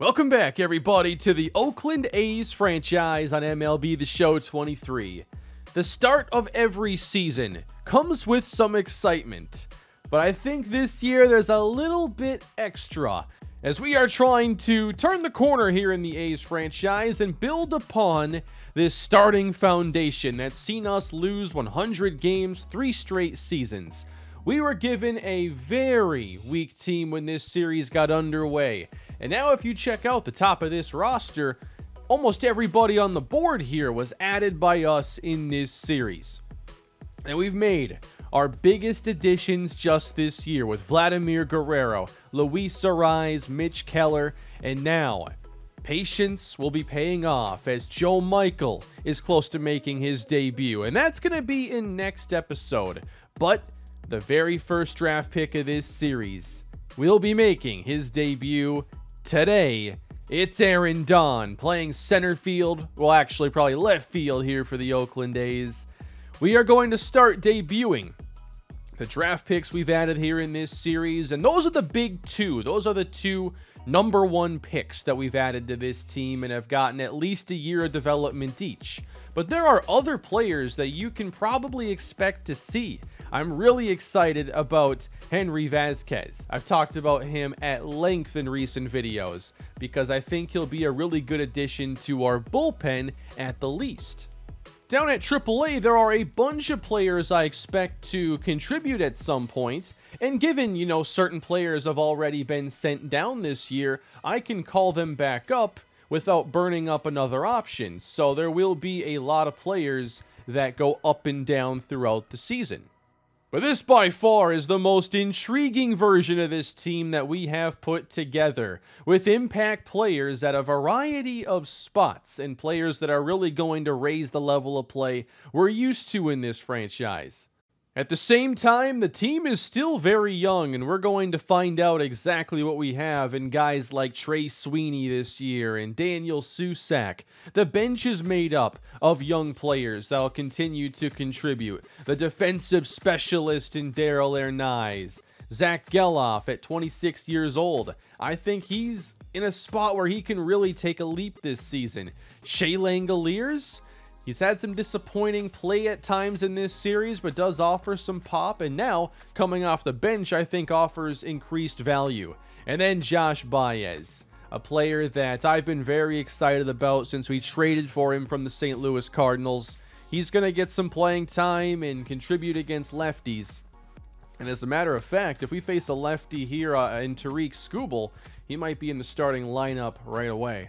Welcome back, everybody, to the Oakland A's franchise on MLB The Show 23. The start of every season comes with some excitement, but I think this year there's a little bit extra as we are trying to turn the corner here in the A's franchise and build upon this starting foundation that's seen us lose 100 games three straight seasons. We were given a very weak team when this series got underway. And now, if you check out the top of this roster, almost everybody on the board here was added by us in this series. And we've made our biggest additions just this year with Vladimir Guerrero, Luis Arraez, Mitch Keller, and now patience will be paying off as Joe Michael is close to making his debut. And that's going to be in next episode. But the very first draft pick of this series, will be making his debut today. It's Aaron Don playing center field, well, actually, probably left field here for the Oakland A's. We are going to start debuting the draft picks we've added here in this series, and those are the big two. Those are the two number one picks that we've added to this team and have gotten at least a year of development each. But there are other players that you can probably expect to see. I'm really excited about Henry Vasquez. I've talked about him at length in recent videos because I think he'll be a really good addition to our bullpen at the least. Down at AAA, there are a bunch of players I expect to contribute at some point, and given, you know, certain players have already been sent down this year, I can call them back up without burning up another option. So there will be a lot of players that go up and down throughout the season. But this by far is the most intriguing version of this team that we have put together, with impact players at a variety of spots and players that are really going to raise the level of play we're used to in this franchise. At the same time, the team is still very young, and we're going to find out exactly what we have in guys like Trey Sweeney this year and Daniel Susac. The bench is made up of young players that'll continue to contribute. The defensive specialist in Darell Hernaiz. Zach Gelof at 26 years old. I think he's in a spot where he can really take a leap this season. Shea Langeliers? He's had some disappointing play at times in this series, but does offer some pop, and now, coming off the bench, I think offers increased value. And then Josh Baez, a player that I've been very excited about since we traded for him from the St. Louis Cardinals. He's going to get some playing time and contribute against lefties. And as a matter of fact, if we face a lefty here uh, in Tarik Skubal, he might be in the starting lineup right away.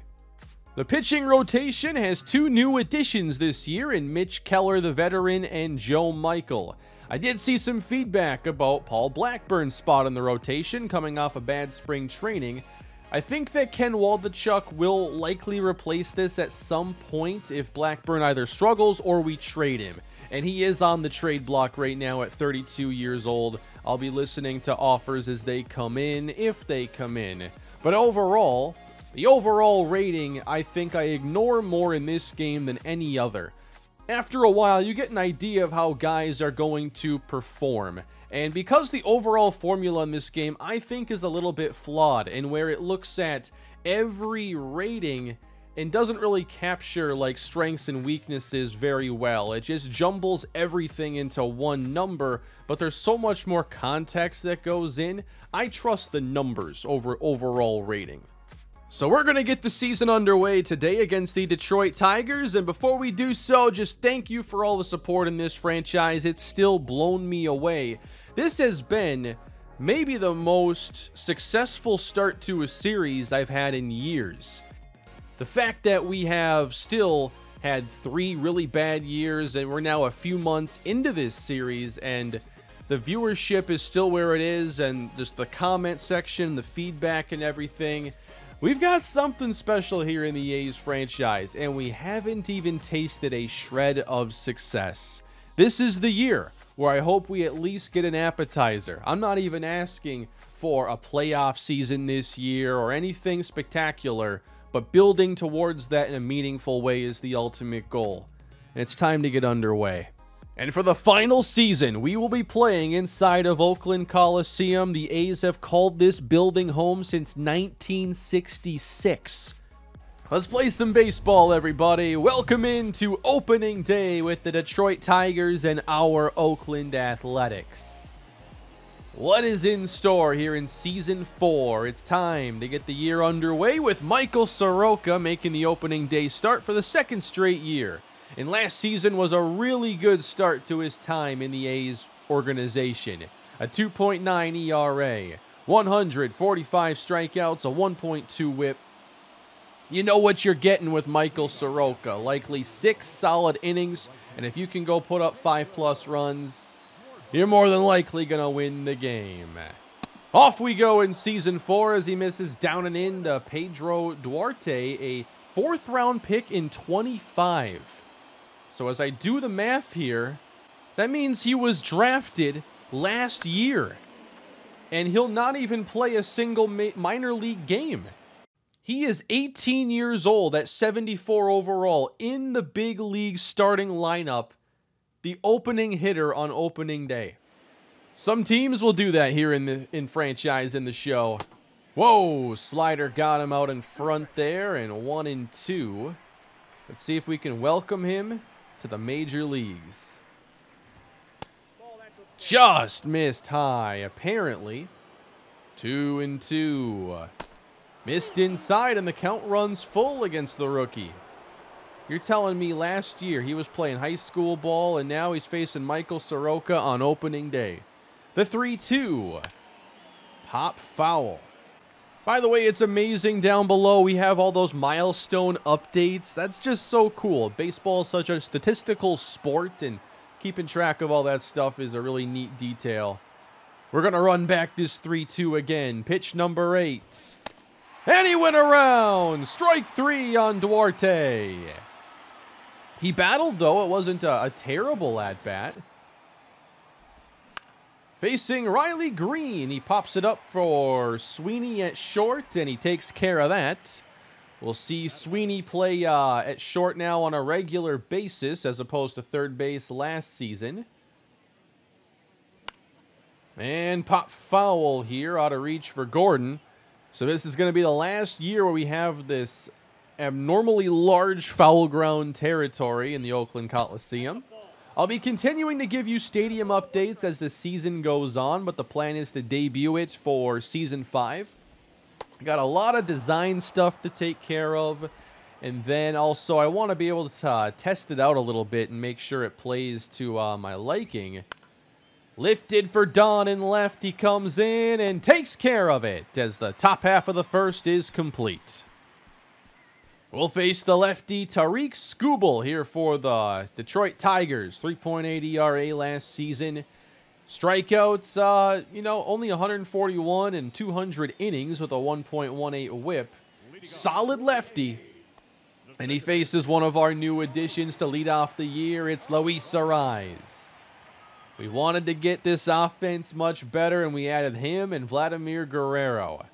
The pitching rotation has two new additions this year in Mitch Keller, the veteran, and Joe Michael. I did see some feedback about Paul Blackburn's spot in the rotation coming off a bad spring training. I think that Ken Waldichuk will likely replace this at some point if Blackburn either struggles or we trade him. And he is on the trade block right now at 32 years old. I'll be listening to offers as they come in, if they come in. But overall, the overall rating, I think I ignore more in this game than any other. After a while, you get an idea of how guys are going to perform. And because the overall formula in this game, I think, is a little bit flawed, and where it looks at every rating and doesn't really capture like strengths and weaknesses very well. It just jumbles everything into one number, but there's so much more context that goes in. I trust the numbers over overall rating. So we're going to get the season underway today against the Detroit Tigers. And before we do so, just thank you for all the support in this franchise. It's still blown me away. This has been maybe the most successful start to a series I've had in years. The fact that we have still had three really bad years and we're now a few months into this series and the viewership is still where it is and just the comment section, the feedback and everything We've got something special here in the A's franchise, and we haven't even tasted a shred of success. This is the year where I hope we at least get an appetizer. I'm not even asking for a playoff season this year or anything spectacular, but building towards that in a meaningful way is the ultimate goal. And it's time to get underway. And for the final season, we will be playing inside of Oakland Coliseum. The A's have called this building home since 1966. Let's play some baseball, everybody. Welcome into opening day with the Detroit Tigers and our Oakland Athletics. What is in store here in Season 4? It's time to get the year underway with Michael Soroka making the opening day start for the second straight year and last season was a really good start to his time in the A's organization. A 2.9 ERA, 145 strikeouts, a 1.2 whip. You know what you're getting with Michael Soroka. Likely six solid innings, and if you can go put up five plus runs, you're more than likely going to win the game. Off we go in season four as he misses down and in to Pedro Duarte, a fourth round pick in 25. So as I do the math here, that means he was drafted last year. And he'll not even play a single minor league game. He is 18 years old at 74 overall in the big league starting lineup, the opening hitter on opening day. Some teams will do that here in the in franchise in the show. Whoa, slider got him out in front there and one and two. Let's see if we can welcome him to the major leagues. Just missed high, apparently. Two and two. Missed inside, and the count runs full against the rookie. You're telling me last year he was playing high school ball, and now he's facing Michael Soroka on opening day. The 3 2. Pop foul. By the way, it's amazing down below. We have all those milestone updates. That's just so cool. Baseball is such a statistical sport, and keeping track of all that stuff is a really neat detail. We're going to run back this 3-2 again. Pitch number 8. And he went around. Strike 3 on Duarte. He battled, though. It wasn't a, a terrible at-bat. Facing Riley Greene, he pops it up for Sweeney at short, and he takes care of that. We'll see Sweeney play uh, at short now on a regular basis as opposed to third base last season. And pop foul here out of reach for Gordon. So this is going to be the last year where we have this abnormally large foul ground territory in the Oakland Coliseum. I'll be continuing to give you stadium updates as the season goes on, but the plan is to debut it for Season 5. Got a lot of design stuff to take care of. And then also, I want to be able to uh, test it out a little bit and make sure it plays to uh, my liking. Lifted for Don and left. He comes in and takes care of it as the top half of the first is complete. We'll face the lefty Tarik Skubal here for the Detroit Tigers. 3.8 ERA last season. Strikeouts, uh, you know, only 141 and 200 innings with a 1.18 whip. Solid lefty. And he faces one of our new additions to lead off the year. It's Luis Arraez. We wanted to get this offense much better, and we added him and Vladimir Guerrero.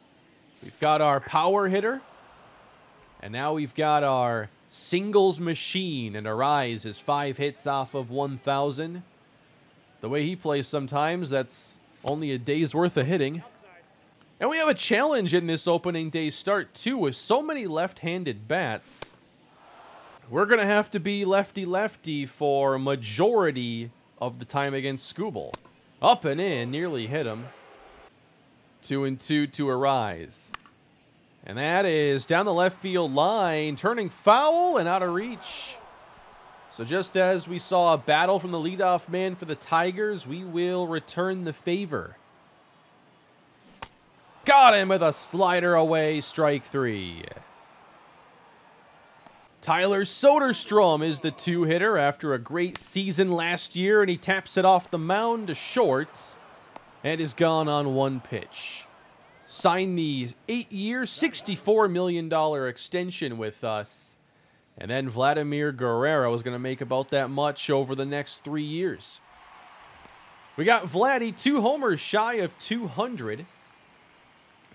We've got our power hitter, and now we've got our singles machine, and Arraez is five hits off of 1,000. The way he plays sometimes, that's only a day's worth of hitting. And we have a challenge in this opening day start, too, with so many left-handed bats. We're going to have to be lefty-lefty for majority of the time against Skubal. Up and in, nearly hit him. Two and two to Arraez. And that is down the left field line, turning foul and out of reach. So just as we saw a battle from the leadoff man for the Tigers, we will return the favor. Got him with a slider away, strike three. Tyler Soderstrom is the two-hitter after a great season last year, and he taps it off the mound to short and is gone on one pitch signed the eight-year, $64 million extension with us. And then Vladimir Guerrero is going to make about that much over the next three years. We got Vladdy, two homers shy of 200.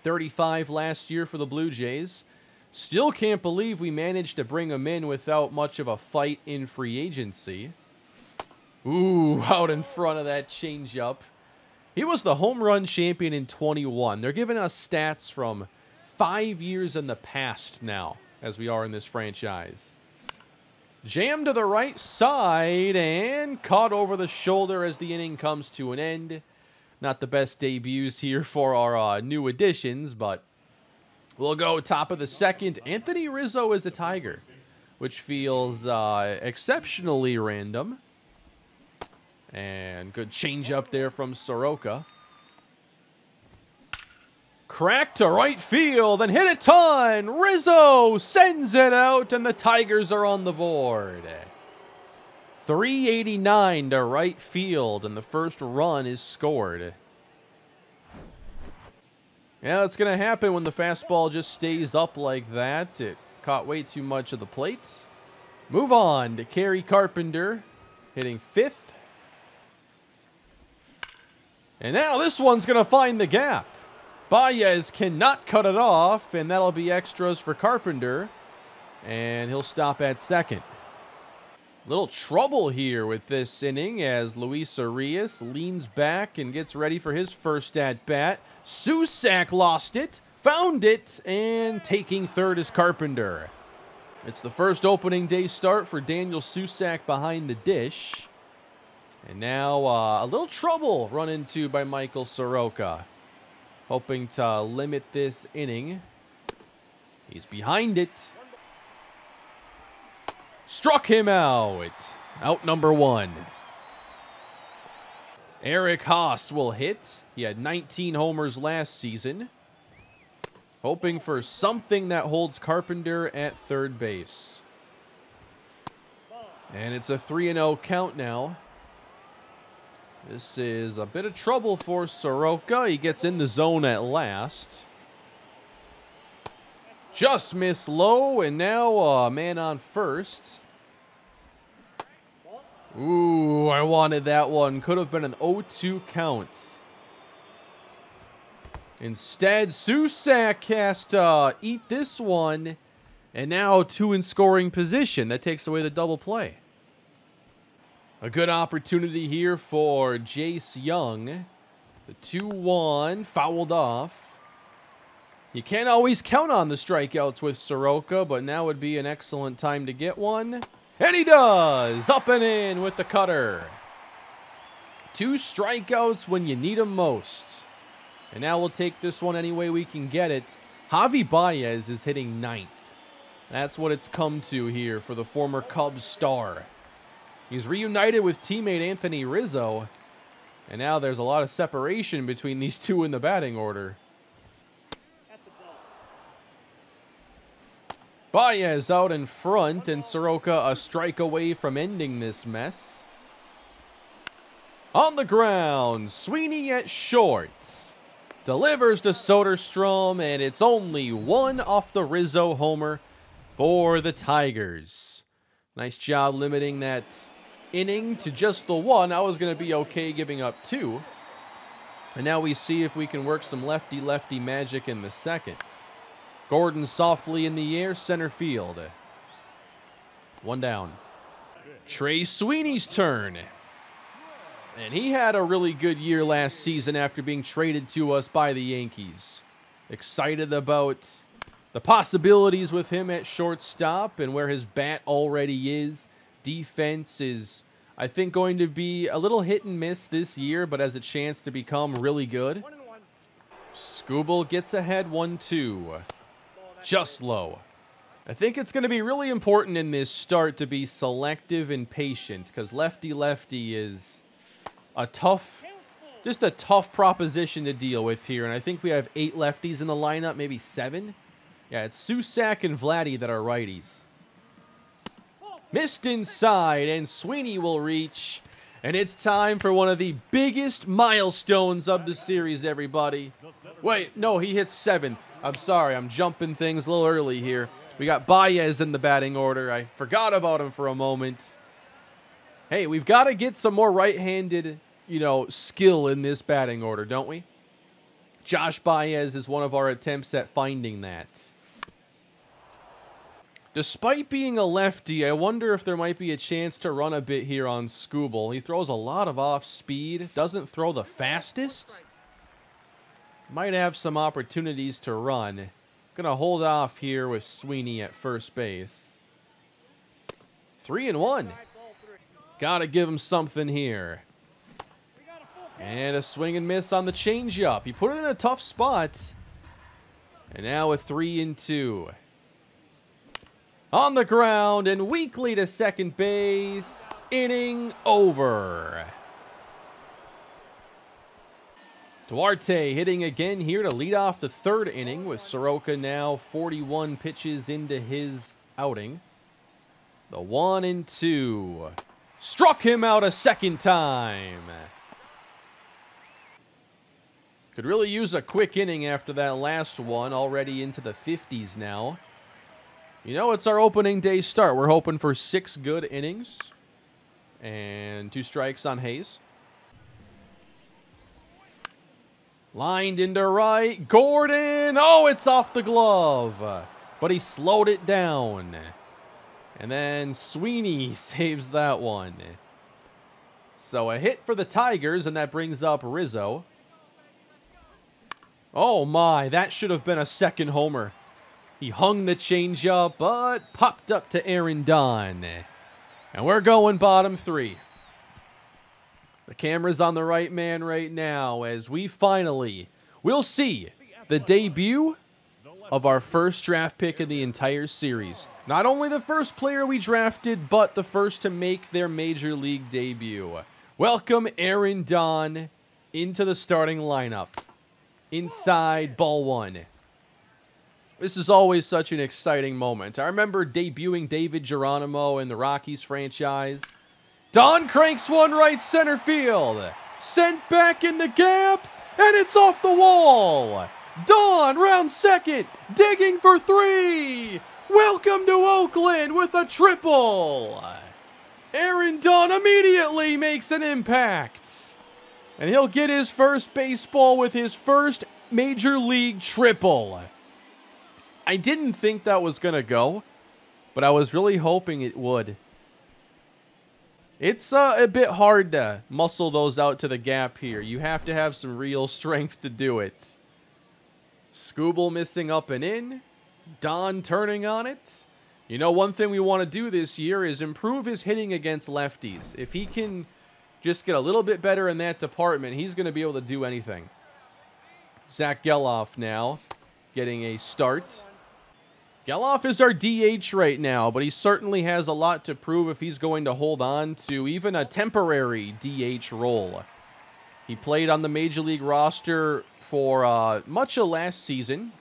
35 last year for the Blue Jays. Still can't believe we managed to bring him in without much of a fight in free agency. Ooh, out in front of that changeup. He was the home run champion in 21. They're giving us stats from five years in the past now, as we are in this franchise. Jam to the right side and caught over the shoulder as the inning comes to an end. Not the best debuts here for our uh, new additions, but we'll go top of the second. Anthony Rizzo is a Tiger, which feels uh, exceptionally random. And good change up there from Soroka. Crack to right field and hit a ton. Rizzo sends it out and the Tigers are on the board. 389 to right field and the first run is scored. Yeah, that's going to happen when the fastball just stays up like that. It caught way too much of the plates. Move on to Kerry Carpenter hitting fifth. And now this one's going to find the gap. Baez cannot cut it off, and that'll be extras for Carpenter. And he'll stop at second. Little trouble here with this inning as Luis Urias leans back and gets ready for his first at bat. Susac lost it, found it, and taking third is Carpenter. It's the first opening day start for Daniel Susac behind the dish. And now uh, a little trouble run into by Michael Soroka. Hoping to limit this inning. He's behind it. Struck him out. Out number one. Eric Haase will hit. He had 19 homers last season. Hoping for something that holds Carpenter at third base. And it's a 3-0 count now. This is a bit of trouble for Soroka. He gets in the zone at last. Just missed low, and now a uh, man on first. Ooh, I wanted that one. Could have been an 0-2 count. Instead, Susac has to eat this one. And now two in scoring position. That takes away the double play. A good opportunity here for Jace Jung. The 2-1 fouled off. You can't always count on the strikeouts with Soroka, but now would be an excellent time to get one. And he does! Up and in with the cutter. Two strikeouts when you need them most. And now we'll take this one any way we can get it. Javi Baez is hitting ninth. That's what it's come to here for the former Cubs star. He's reunited with teammate Anthony Rizzo. And now there's a lot of separation between these two in the batting order. Baez out in front, and Soroka a strike away from ending this mess. On the ground, Sweeney at short. Delivers to Soderstrom, and it's only one off the Rizzo homer for the Tigers. Nice job limiting that inning to just the one, I was going to be okay giving up two. And now we see if we can work some lefty-lefty magic in the second. Gordon softly in the air, center field. One down. Trey Sweeney's turn. And he had a really good year last season after being traded to us by the Yankees. Excited about the possibilities with him at shortstop and where his bat already is defense is, I think, going to be a little hit and miss this year, but has a chance to become really good. Skubal gets ahead 1-2. Just low. I think it's going to be really important in this start to be selective and patient because lefty-lefty is a tough, just a tough proposition to deal with here. And I think we have eight lefties in the lineup, maybe seven. Yeah, it's Susac and Vladdy that are righties. Missed inside, and Sweeney will reach. And it's time for one of the biggest milestones of the series, everybody. Wait, no, he hits seventh. I'm sorry, I'm jumping things a little early here. We got Baez in the batting order. I forgot about him for a moment. Hey, we've got to get some more right-handed, you know, skill in this batting order, don't we? Josh Baez is one of our attempts at finding that. Despite being a lefty, I wonder if there might be a chance to run a bit here on Skubal. He throws a lot of off speed, doesn't throw the fastest. Might have some opportunities to run. Gonna hold off here with Sweeney at first base. Three and one. Gotta give him something here. And a swing and miss on the changeup. He put it in a tough spot. And now a three and two. On the ground and weakly to second base. Inning over. Duarte hitting again here to lead off the third inning with Soroka now 41 pitches into his outing. The one and two. Struck him out a second time. Could really use a quick inning after that last one, already into the 50s now. You know, it's our opening day start. We're hoping for six good innings and two strikes on Hays. Lined into right. Gordon. Oh, it's off the glove. But he slowed it down. And then Sweeney saves that one. So a hit for the Tigers, and that brings up Rizzo. Oh my, that should have been a second homer. He hung the changeup, but popped up to Aaron Don. And we're going bottom three. The camera's on the right man right now as we finally will see the debut of our first draft pick in the entire series. Not only the first player we drafted, but the first to make their major league debut. Welcome Aaron Don into the starting lineup. Inside ball one. This is always such an exciting moment. I remember debuting David Geronimo in the Rockies franchise. Don cranks one right center field. Sent back in the gap, and it's off the wall. Don round second, digging for three. Welcome to Oakland with a triple. Aaron Don immediately makes an impact. And he'll get his first baseball with his first major league triple. I didn't think that was going to go, but I was really hoping it would. It's uh, a bit hard to muscle those out to the gap here. You have to have some real strength to do it. Skubal missing up and in. Don turning on it. You know, one thing we want to do this year is improve his hitting against lefties. If he can just get a little bit better in that department, he's going to be able to do anything. Zach Gelof now getting a start. Gelof is our DH right now, but he certainly has a lot to prove if he's going to hold on to even a temporary DH role. He played on the Major League roster for uh, much of last season,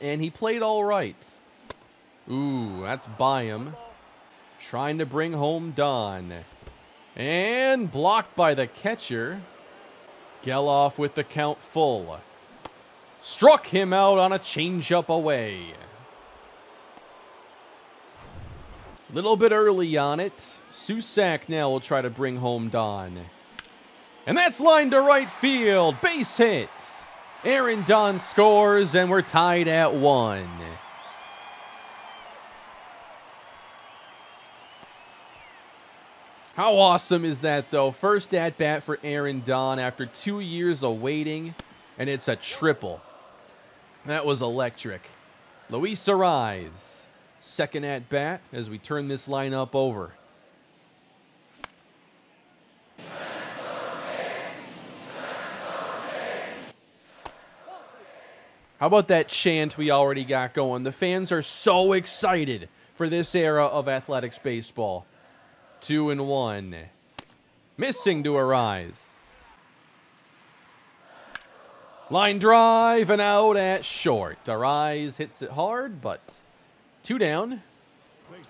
and he played all right. Ooh, that's by him. Trying to bring home Don. And blocked by the catcher. Gelof with the count full. Struck him out on a changeup away. Little bit early on it. Susac now will try to bring home Don. And that's line to right field. Base hit. Aaron Don scores, and we're tied at one. How awesome is that, though? First at bat for Aaron Don after two years of waiting, and it's a triple. That was electric. Luis Arraez second at bat as we turn this lineup over. How about that chant we already got going? The fans are so excited for this era of athletics baseball. Two and one. Missing to Arraez. Line drive and out at short. Arraez hits it hard, but Two down.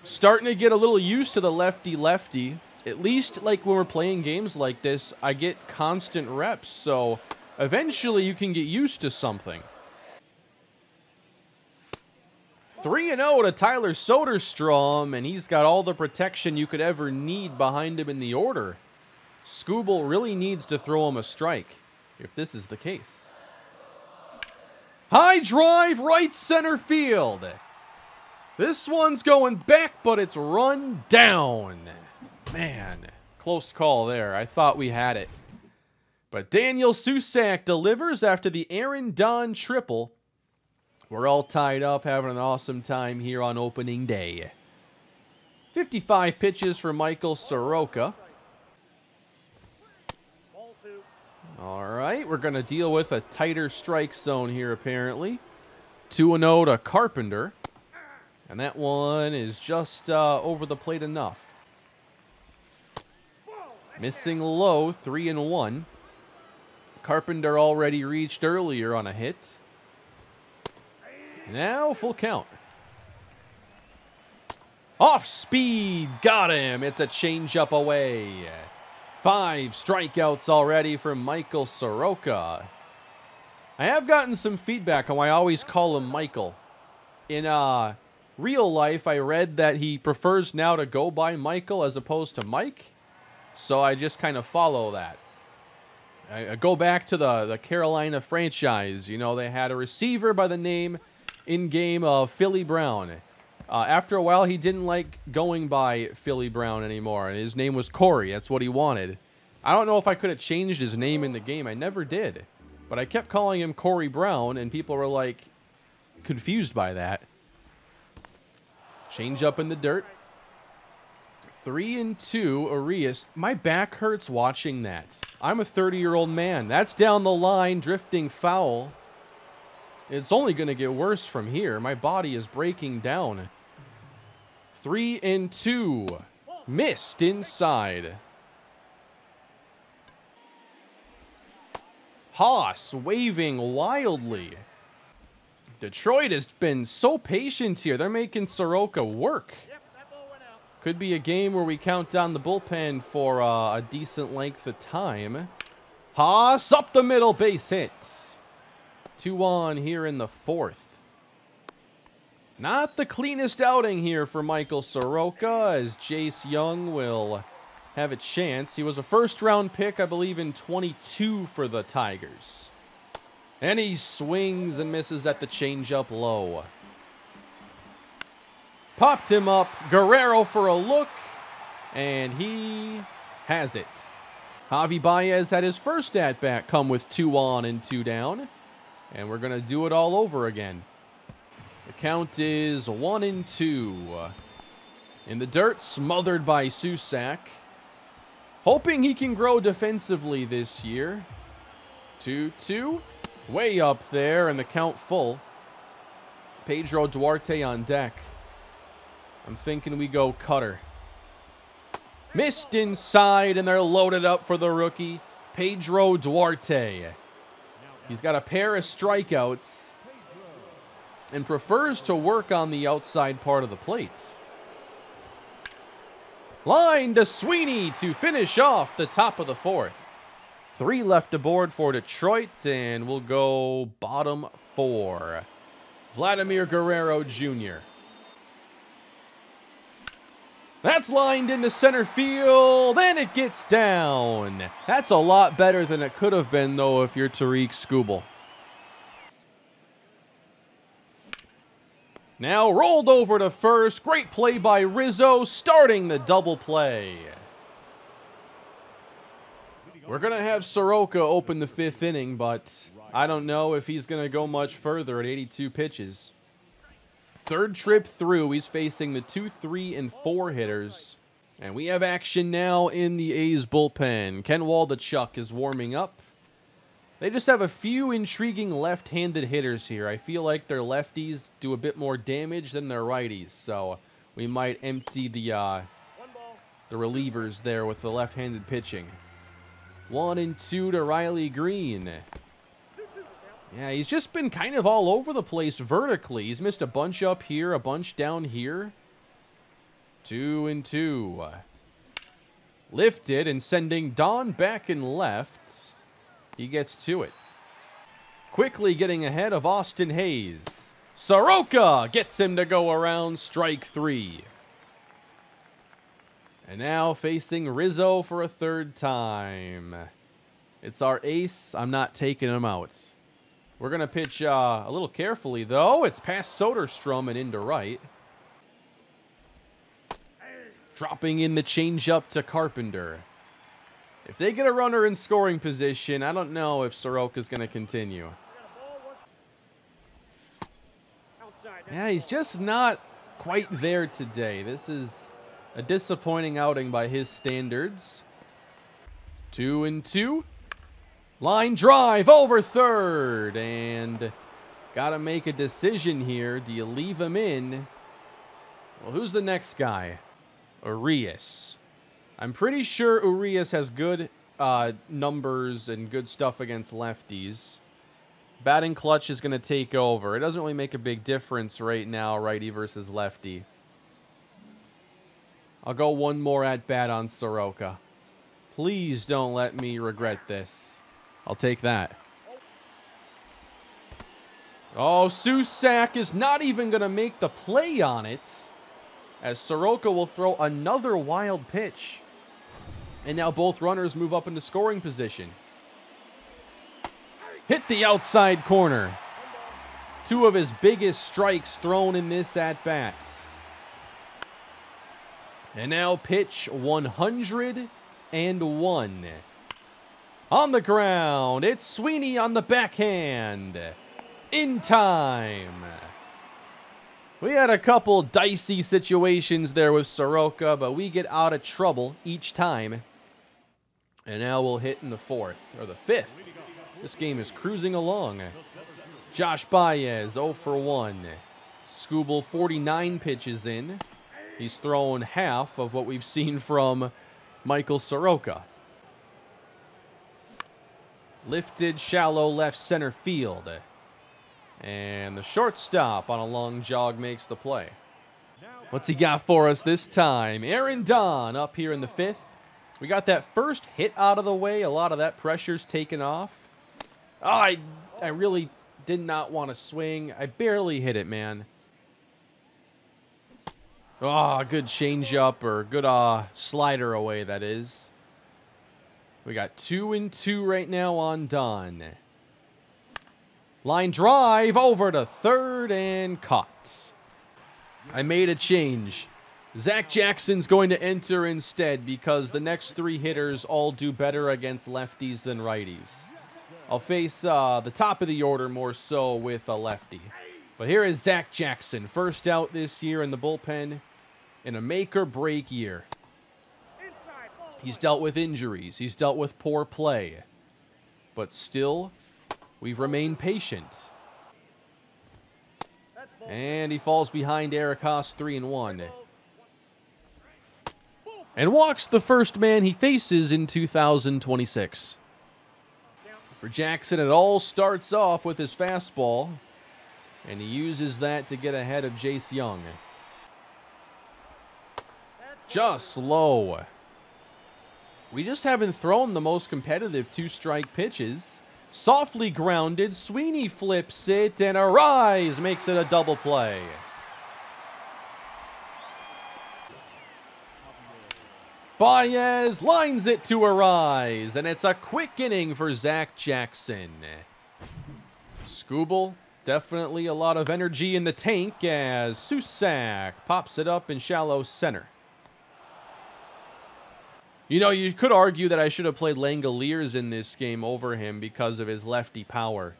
Starting to get a little used to the lefty-lefty. At least, like, when we're playing games like this, I get constant reps, so eventually you can get used to something. 3-0 to Tyler Soderstrom, and he's got all the protection you could ever need behind him in the order. Skubal really needs to throw him a strike, if this is the case. High drive, right center field. This one's going back, but it's run down. Man, close call there. I thought we had it. But Daniel Susac delivers after the Aaron Don triple. We're all tied up, having an awesome time here on opening day. 55 pitches for Michael Soroka. All right, we're going to deal with a tighter strike zone here, apparently. 2-0 to Carpenter. And that one is just uh, over the plate enough. Missing low, 3 and 1. Carpenter already reached earlier on a hit. Now full count. Off speed, got him. It's a changeup away. Five strikeouts already from Michael Soroka. I have gotten some feedback on why I always call him Michael. In uh, real life, I read that he prefers now to go by Michael as opposed to Mike. So I just kind of follow that. I, I go back to the, the Carolina franchise. You know, they had a receiver by the name in game of Philly Brown. Uh, after a while, he didn't like going by Philly Brown anymore, and his name was Corey. That's what he wanted. I don't know if I could have changed his name in the game. I never did. But I kept calling him Corey Brown, and people were like confused by that. Change up in the dirt. Three and two, Urias. My back hurts watching that. I'm a 30-year-old man. That's down the line, drifting foul. It's only going to get worse from here. My body is breaking down. Three and two. Missed inside. Haas waving wildly. Detroit has been so patient here. They're making Soroka work. Could be a game where we count down the bullpen for uh, a decent length of time. Haas up the middle, base hit. Two on here in the fourth. Not the cleanest outing here for Michael Soroka as Jace Jung will have a chance. He was a first round pick, I believe, in 22 for the Tigers. And he swings and misses at the changeup low. Popped him up. Guerrero for a look. And he has it. Javi Baez had his first at bat come with two on and two down. And we're going to do it all over again. The count is one and two. In the dirt, smothered by Susac. Hoping he can grow defensively this year. 2-2. Way up there, and the count full. Pedro Duarte on deck. I'm thinking we go cutter. Missed inside, and they're loaded up for the rookie, Pedro Duarte. He's got a pair of strikeouts and prefers to work on the outside part of the plate. Line to Sweeney to finish off the top of the fourth. Three left aboard for Detroit, and we'll go bottom four. Vladimir Guerrero Jr. That's lined into center field, and it gets down. That's a lot better than it could have been, though, if you're Tarik Skubal. Now rolled over to first. Great play by Rizzo, starting the double play. We're going to have Soroka open the fifth inning, but I don't know if he's going to go much further at 82 pitches. Third trip through, he's facing the 2, 3, and 4 hitters. And we have action now in the A's bullpen. Ken Waldichuk is warming up. They just have a few intriguing left-handed hitters here. I feel like their lefties do a bit more damage than their righties, so we might empty the uh, the relievers there with the left-handed pitching. One and two to Riley Greene. Yeah, he's just been kind of all over the place vertically. He's missed a bunch up here, a bunch down here. Two and two. Lifted and sending Don back and left. He gets to it. Quickly getting ahead of Austin Hays. Soroka gets him to go around strike three. And now facing Rizzo for a third time. It's our ace. I'm not taking him out. We're going to pitch uh, a little carefully, though. It's past Soderstrom and into right. Dropping in the changeup to Carpenter. If they get a runner in scoring position, I don't know if Soroka's going to continue. Yeah, he's just not quite there today. This is a disappointing outing by his standards. Two and two. Line drive over third. And got to make a decision here. Do you leave him in? Well, who's the next guy? Urias. I'm pretty sure Urias has good uh, numbers and good stuff against lefties. Batting clutch is going to take over. It doesn't really make a big difference right now, righty versus lefty. I'll go one more at bat on Soroka. Please don't let me regret this. I'll take that. Oh, Susac is not even going to make the play on it. As Soroka will throw another wild pitch. And now both runners move up into scoring position. Hit the outside corner. Two of his biggest strikes thrown in this at bat. And now pitch 101. On the ground, it's Sweeney on the backhand. In time. We had a couple dicey situations there with Soroka, but we get out of trouble each time. And now we'll hit in the fourth, or the fifth. This game is cruising along. Josh Baez, 0 for 1. Skubal, 49 pitches in. He's thrown half of what we've seen from Michael Soroka. Lifted shallow left center field. And the shortstop on a long jog makes the play. What's he got for us this time? Aaron Don up here in the fifth. We got that first hit out of the way. A lot of that pressure's taken off. Oh, I, I really did not want to swing. I barely hit it, man. Oh, good changeup or good uh, slider away, that is. We got two and two right now on Don. Line drive over to third and caught. I made a change. Zach Jackson's going to enter instead because the next three hitters all do better against lefties than righties. I'll face uh, the top of the order more so with a lefty. But here is Zach Jackson, first out this year in the bullpen in a make or break year. He's dealt with injuries, he's dealt with poor play, but still, we've remained patient. And he falls behind Eric Haase 3 and 1. And walks the first man he faces in 2026. For Jackson, it all starts off with his fastball, and he uses that to get ahead of Jace Jung. Just low. We just haven't thrown the most competitive two-strike pitches. Softly grounded, Sweeney flips it, and Arraez makes it a double play. Baez lines it to Arraez, and it's a quick inning for Zach Jackson. Skubal, definitely a lot of energy in the tank as Susac pops it up in shallow center. You know, you could argue that I should have played Langeliers in this game over him because of his lefty power.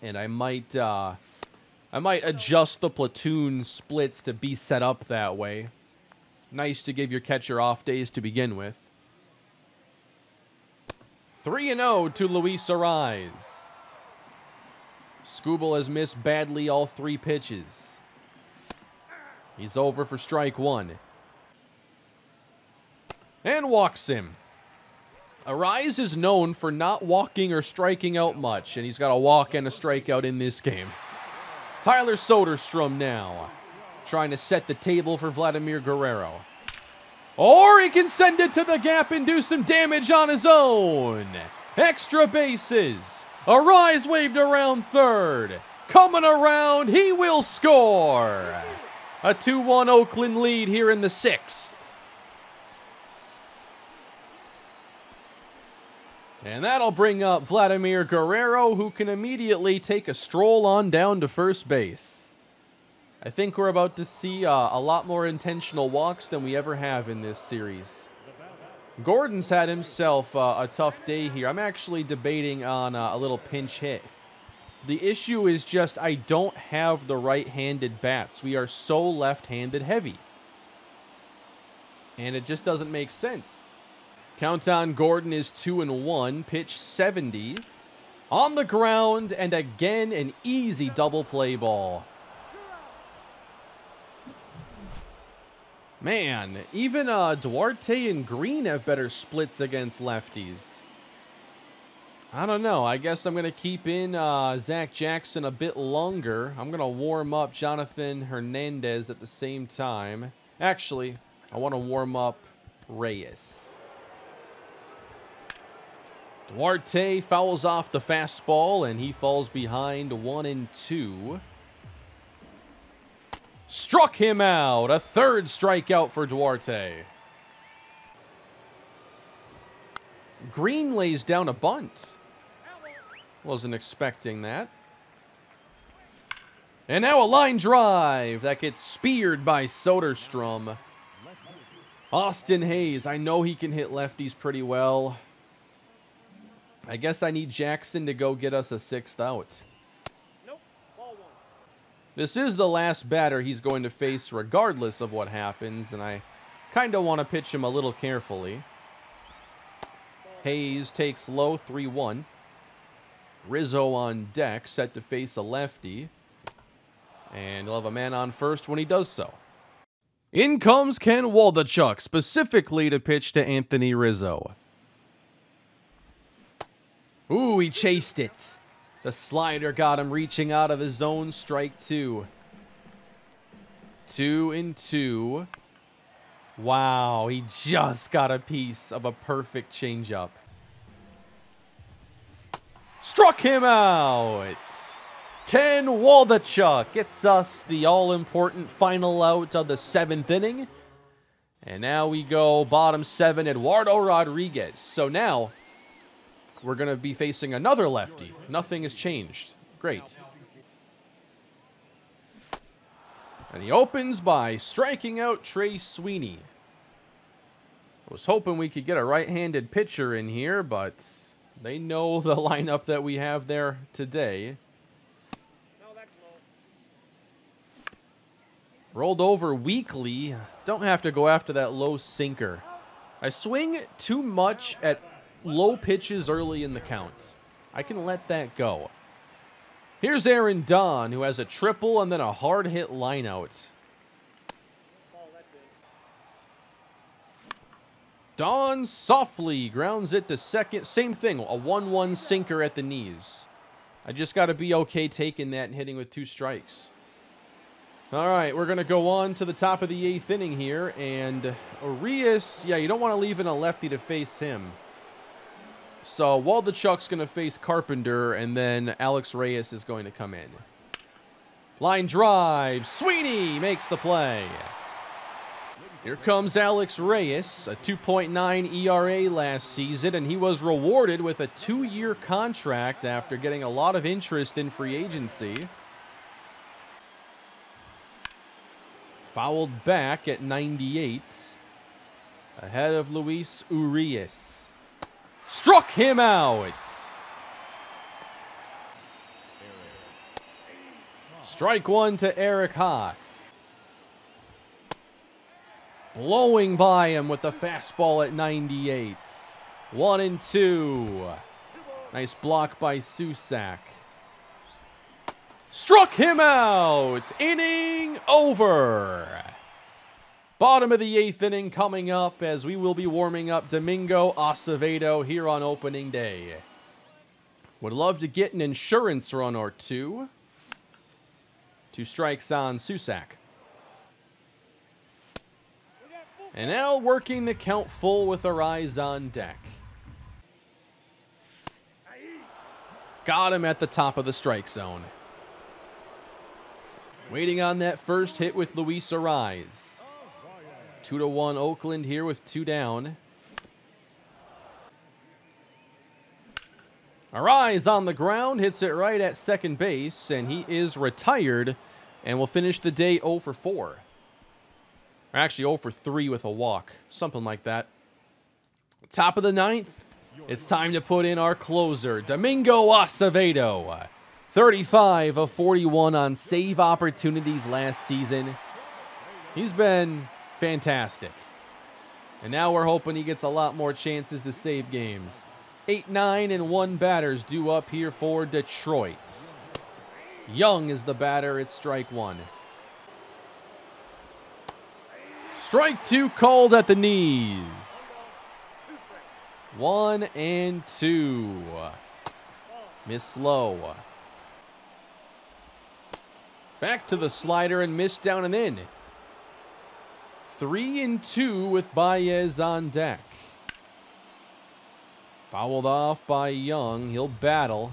And I might, uh, I might adjust the platoon splits to be set up that way. Nice to give your catcher off days to begin with. 3-0 to Luis Arraez. Skubal has missed badly all three pitches. He's over for strike one and walks him. Arraez is known for not walking or striking out much, and he's got a walk and a strikeout in this game. Tyler Soderstrom now, trying to set the table for Vladimir Guerrero. Or he can send it to the gap and do some damage on his own. Extra bases. Arraez waved around third. Coming around, he will score. A 2-1 Oakland lead here in the sixth. And that'll bring up Vladimir Guerrero, who can immediately take a stroll on down to first base. I think we're about to see uh, a lot more intentional walks than we ever have in this series. Gordon's had himself uh, a tough day here. I'm actually debating on uh, a little pinch hit. The issue is just I don't have the right-handed bats. We are so left-handed heavy. And it just doesn't make sense. Count on Gordon is 2 and 1, pitch 70. On the ground, and again an easy double play ball. Man, even uh, Duarte and Greene have better splits against lefties. I don't know. I guess I'm going to keep in uh, Zach Jackson a bit longer. I'm going to warm up Jonathan Hernandez at the same time. Actually, I want to warm up Reyes. Duarte fouls off the fastball, and he falls behind one and two. Struck him out. A third strikeout for Duarte. Greene lays down a bunt. Wasn't expecting that. And now a line drive that gets speared by Soderstrom. Austin Hays, I know he can hit lefties pretty well. I guess I need Jackson to go get us a sixth out. This is the last batter he's going to face regardless of what happens, and I kind of want to pitch him a little carefully. Hays takes low 3-1. Rizzo on deck, set to face a lefty. And he'll have a man on first when he does so. In comes Ken Waldichuk, specifically to pitch to Anthony Rizzo. Ooh, he chased it. The slider got him reaching out of his zone. Strike two. Two and two. Wow, he just got a piece of a perfect changeup. Struck him out. Ken Waldichuk gets us the all-important final out of the seventh inning. And now we go bottom seven, Eduardo Rodriguez. So now we're going to be facing another lefty. Nothing has changed. Great. And he opens by striking out Trey Sweeney. I was hoping we could get a right-handed pitcher in here, but they know the lineup that we have there today. Rolled over weakly. Don't have to go after that low sinker. I swing too much at low pitches early in the count. I can let that go. Here's Aaron Don, who has a triple and then a hard hit lineout. Don softly grounds it to second. Same thing, a 1-1 sinker at the knees. I just got to be okay taking that and hitting with two strikes. All right, we're going to go on to the top of the eighth inning here. And Urias, yeah, you don't want to leave in a lefty to face him. So Waldichuk's going to face Carpenter, and then Alex Reyes is going to come in. Line drive. Sweeney makes the play. Here comes Alex Reyes, a 2.9 ERA last season, and he was rewarded with a two-year contract after getting a lot of interest in free agency. Fouled back at 98, ahead of Luis Urias. Struck him out. Strike one to Eric Haase. Blowing by him with the fastball at 98. One and two. Nice block by Susac. Struck him out. Inning over. Bottom of the eighth inning coming up as we will be warming up Domingo Acevedo here on opening day. Would love to get an insurance run or two. Two strikes on Susac. And now working the count full with Arraez on deck. Got him at the top of the strike zone. Waiting on that first hit with Luis Arraez. Two to one Oakland here with two down. Arraez on the ground, hits it right at second base, and he is retired And we'll finish the day 0 for 4. Or actually 0 for 3 with a walk. Something like that. Top of the ninth. It's time to put in our closer, Domingo Acevedo. 35 of 41 on save opportunities last season. He's been fantastic. And now we're hoping he gets a lot more chances to save games. 8, 9, and 1 batters due up here for Detroit. Jung is the batter at strike one. Strike two called at the knees. One and two. Miss low. Back to the slider and miss down and in. Three and two with Baez on deck. Fouled off by Jung. He'll battle.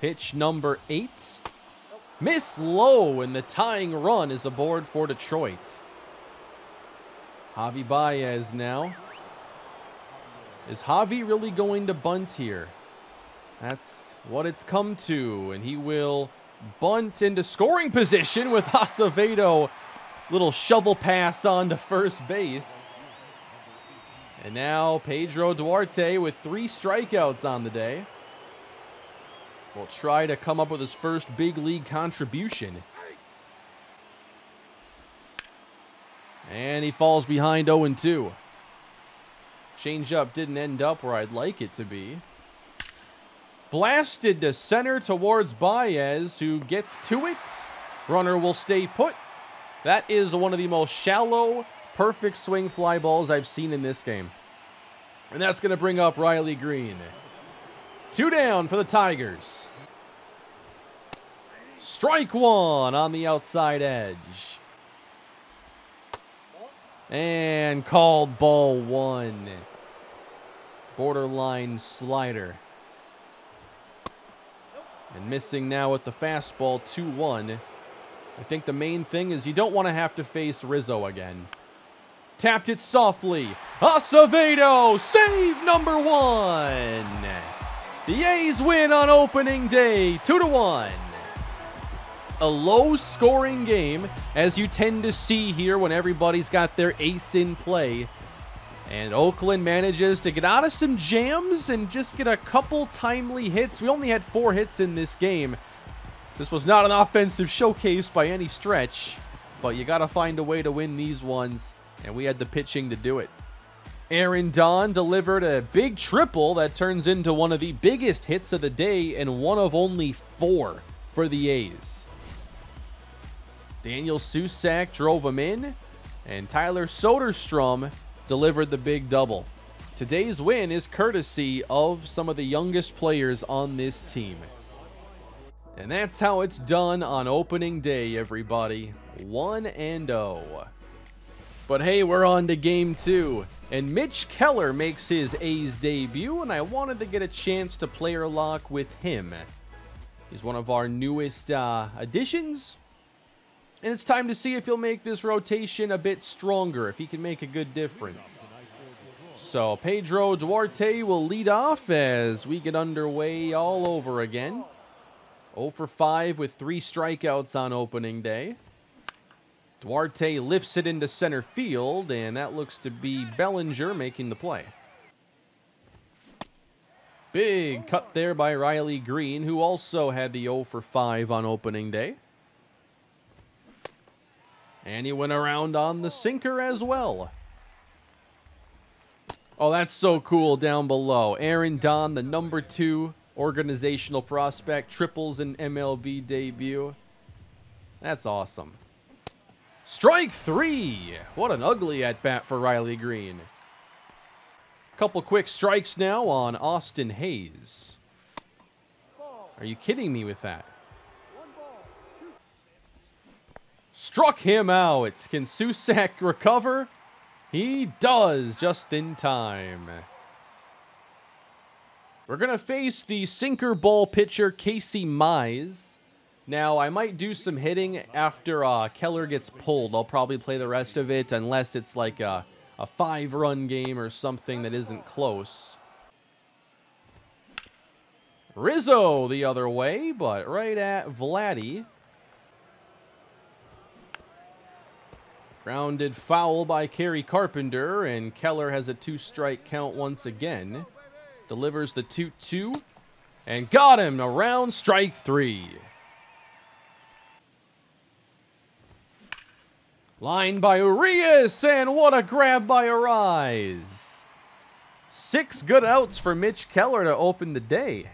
Pitch number eight. Miss low, and the tying run is aboard for Detroit. Javi Baez now. Is Javi really going to bunt here? That's what it's come to, and he will bunt into scoring position with Acevedo. Little shovel pass on to first base. And now Pedro Duarte with three strikeouts on the day will try to come up with his first big league contribution. And he falls behind 0-2. Changeup didn't end up where I'd like it to be. Blasted to center towards Baez, who gets to it. Runner will stay put. That is one of the most shallow, perfect swing fly balls I've seen in this game. And that's going to bring up Riley Greene. Two down for the Tigers. Strike one on the outside edge. And called ball one. Borderline slider. And missing now with the fastball 2-1. I think the main thing is you don't want to have to face Rizzo again. Tapped it softly. Acevedo, save number one. The A's win on opening day, 2 to 1. A low scoring game, as you tend to see here when everybody's got their ace in play. And Oakland manages to get out of some jams and just get a couple timely hits. We only had four hits in this game. This was not an offensive showcase by any stretch, but you got to find a way to win these ones, and we had the pitching to do it. Aaron Don delivered a big triple that turns into one of the biggest hits of the day and one of only four for the A's. Daniel Susac drove him in, and Tyler Soderstrom delivered the big double. Today's win is courtesy of some of the youngest players on this team. And that's how it's done on opening day, everybody. 1 and 0. But hey, we're on to game 2. And Mitch Keller makes his A's debut, and I wanted to get a chance to player lock with him. He's one of our newest uh, additions. And it's time to see if he'll make this rotation a bit stronger, if he can make a good difference. So Pedro Duarte will lead off as we get underway all over again. 0 for 5 with three strikeouts on opening day. Duarte lifts it into center field, and that looks to be Bellinger making the play. Big cut there by Riley Greene, who also had the 0 for 5 on opening day. And he went around on the sinker as well. Oh, that's so cool down below. Aaron Don, the number two organizational prospect, triples in MLB debut. That's awesome. Strike three. What an ugly at bat for Riley Greene. Couple quick strikes now on Austin Hays. Are you kidding me with that? Struck him out. Can Susac recover? He does just in time. We're going to face the sinker ball pitcher, Casey Mize. Now, I might do some hitting after uh, Keller gets pulled. I'll probably play the rest of it unless it's like a, a five-run game or something that isn't close. Rizzo the other way, but right at Vladdy. Grounded foul by Kerry Carpenter, and Keller has a two-strike count once again. Delivers the 2-2, and got him around strike three. Line by Urias, and what a grab by Arraez. Six good outs for Mitch Keller to open the day.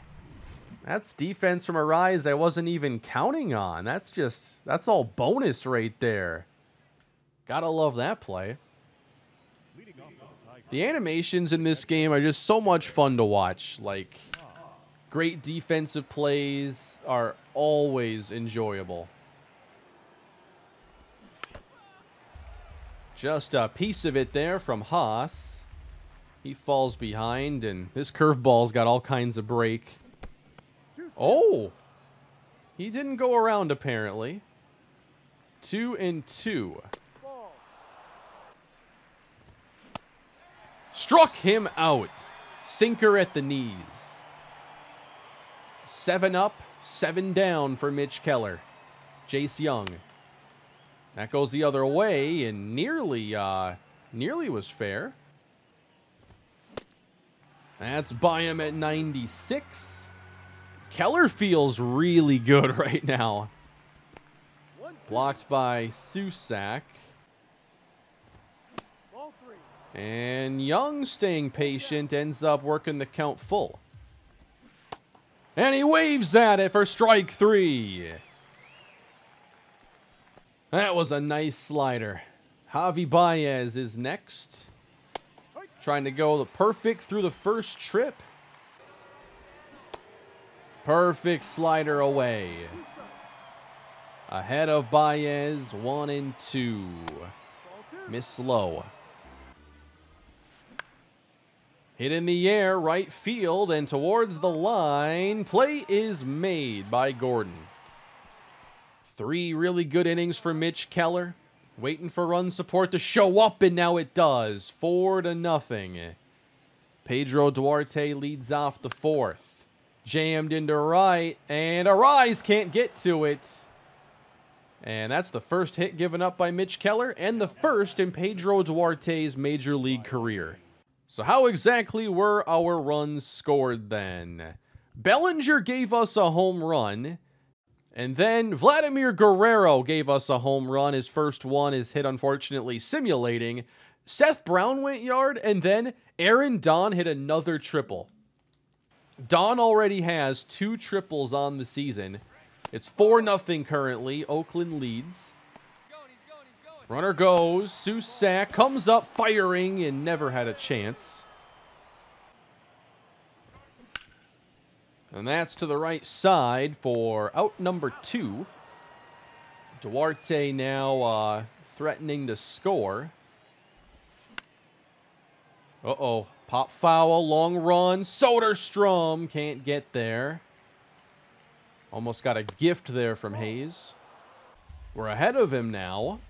That's defense from Arraez I wasn't even counting on. That's just, that's all bonus right there. Gotta love that play. The animations in this game are just so much fun to watch. Like, great defensive plays are always enjoyable. Just a piece of it there from Haase. He falls behind, and this curveball's got all kinds of break. Oh! He didn't go around, apparently. Two and two. Struck him out. Sinker at the knees. Seven up, seven down for Mitch Keller. Jace Jung. that goes the other way and nearly, uh, nearly was fair. That's by him at 96. Keller feels really good right now. Blocked by Susac. And Jung, staying patient ends up working the count full. And he waves at it for strike three. That was a nice slider. Javi Baez is next. Trying to go the perfect through the first trip. Perfect slider away. Ahead of Baez, one and two. Miss low. Hit in the air, right field, and towards the line. Play is made by Gordon. Three really good innings for Mitch Keller. Waiting for run support to show up, and now it does. Four to nothing. Pedro Duarte leads off the fourth. Jammed into right, and Arraez can't get to it. And that's the first hit given up by Mitch Keller, and the first in Pedro Duarte's major league career. So how exactly were our runs scored then? Bellinger gave us a home run. And then Vladimir Guerrero gave us a home run. His first one is hit, unfortunately, simulating. Seth Brown went yard, and then Aaron Don hit another triple. Don already has two triples on the season. It's 4 nothing currently. Oakland leads. Runner goes. Susac comes up firing and never had a chance. And that's to the right side for out number two. Duarte now uh, threatening to score. Uh-oh. Pop foul, long run. Soderstrom can't get there. Almost got a gift there from Hays. We're ahead of him now.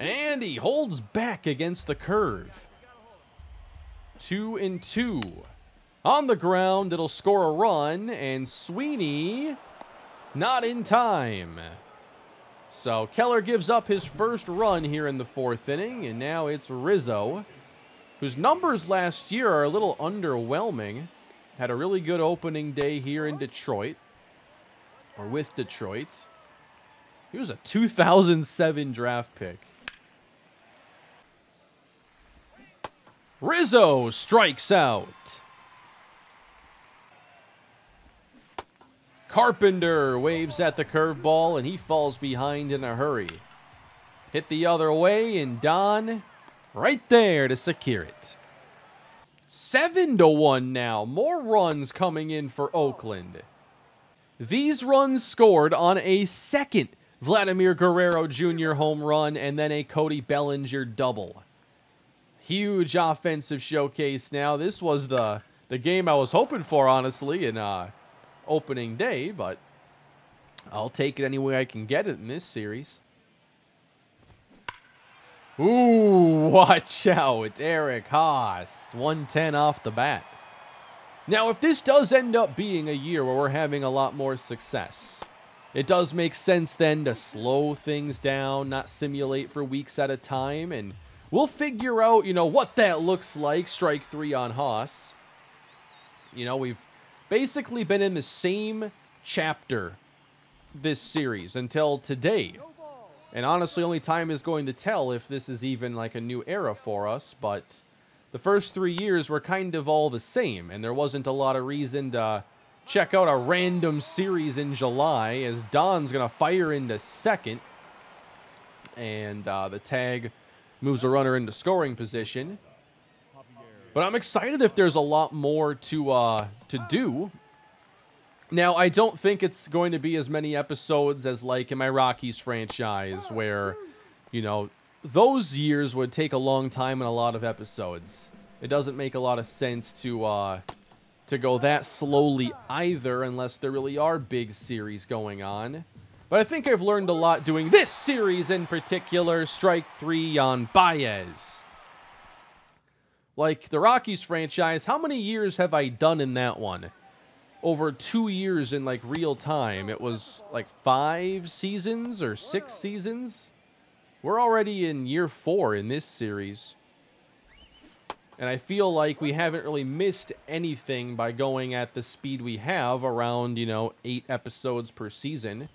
And he holds back against the curve. Two and two. On the ground, it'll score a run, and Sweeney not in time. So Keller gives up his first run here in the fourth inning, and now it's Rizzo, whose numbers last year are a little underwhelming. Had a really good opening day here in Detroit, or with Detroit. He was a 2007 draft pick. Rizzo strikes out. Carpenter waves at the curveball, and he falls behind in a hurry. Hit the other way, and Don right there to secure it. Seven to one now. More runs coming in for Oakland. These runs scored on a second Vladimir Guerrero Jr. home run and then a Cody Bellinger double. Huge offensive showcase now. This was the the game I was hoping for, honestly, in uh, opening day, but I'll take it any way I can get it in this series. Ooh, watch out. It's Eric Haase. 110 off the bat. Now, if this does end up being a year where we're having a lot more success, it does make sense then to slow things down, not simulate for weeks at a time, and we'll figure out, you know, what that looks like, strike three on Haase. You know, we've basically been in the same chapter this series until today. And honestly, only time is going to tell if this is even like a new era for us, but the first three years were kind of all the same, and there wasn't a lot of reason to check out a random series in July as Don's going to fire into second, and uh, the tag moves a runner into scoring position. But I'm excited if there's a lot more to uh, to do. Now, I don't think it's going to be as many episodes as like in my Rockies franchise where, you know, those years would take a long time and a lot of episodes. It doesn't make a lot of sense to uh, to go that slowly either unless there really are big series going on. But I think I've learned a lot doing this series in particular, Strike 3 on Baez. Like the Rockies franchise, how many years have I done in that one? Over two years in like real time. It was like five seasons or six seasons. We're already in year four in this series. And I feel like we haven't really missed anything by going at the speed we have around, you know, eight episodes per season.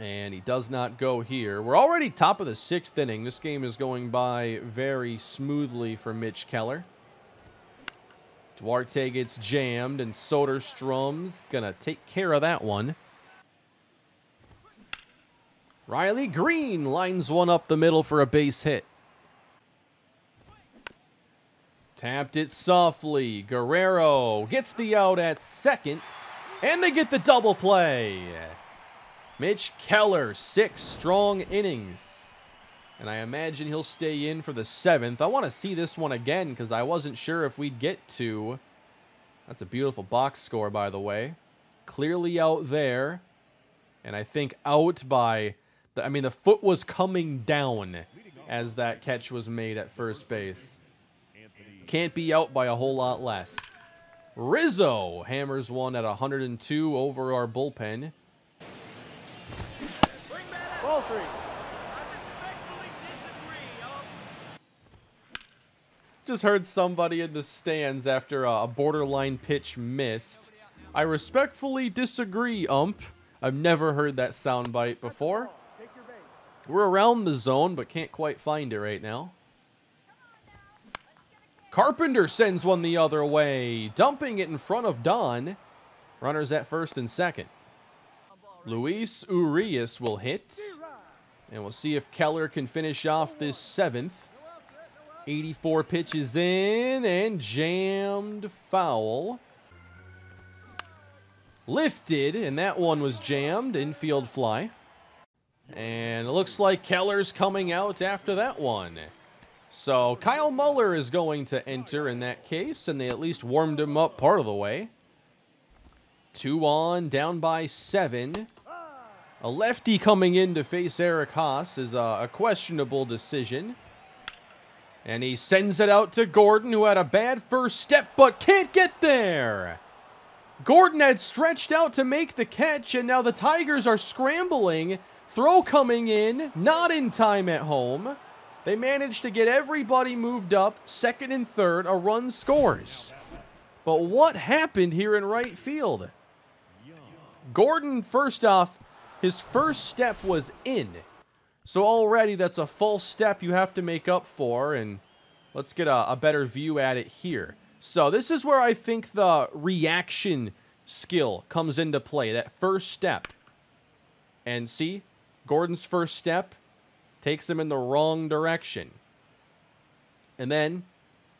And he does not go here. We're already top of the sixth inning. This game is going by very smoothly for Mitch Keller. Duarte gets jammed, and Soderstrom's going to take care of that one. Riley Greene lines one up the middle for a base hit. Tapped it softly. Guerrero gets the out at second. And they get the double play. Mitch Keller, six strong innings. And I imagine he'll stay in for the seventh. I want to see this one again because I wasn't sure if we'd get to. That's a beautiful box score, by the way. Clearly out there. And I think out by... The, I mean, the foot was coming down as that catch was made at first base. Can't be out by a whole lot less. Rizzo hammers one at 102 over our bullpen. Just heard somebody in the stands after a borderline pitch missed. I respectfully disagree, ump. I've never heard that soundbite before. We're around the zone, but can't quite find it right now. Carpenter sends one the other way, dumping it in front of Don. Runners at first and second. Luis Urias will hit. And we'll see if Keller can finish off this seventh. 84 pitches in and jammed foul. Lifted, and that one was jammed. Infield fly. And it looks like Keller's coming out after that one. So Kyle Muller is going to enter in that case, and they at least warmed him up part of the way. Two on, down by seven. A lefty coming in to face Eric Haase is a, a questionable decision. And he sends it out to Gordon, who had a bad first step, but can't get there. Gordon had stretched out to make the catch, and now the Tigers are scrambling. Throw coming in, not in time at home. They managed to get everybody moved up, second and third, a run scores. But what happened here in right field? Gordon, first off, his first step was in. So already that's a false step you have to make up for, and let's get a, a better view at it here. So this is where I think the reaction skill comes into play, that first step. And see, Gordon's first step, takes him in the wrong direction. And then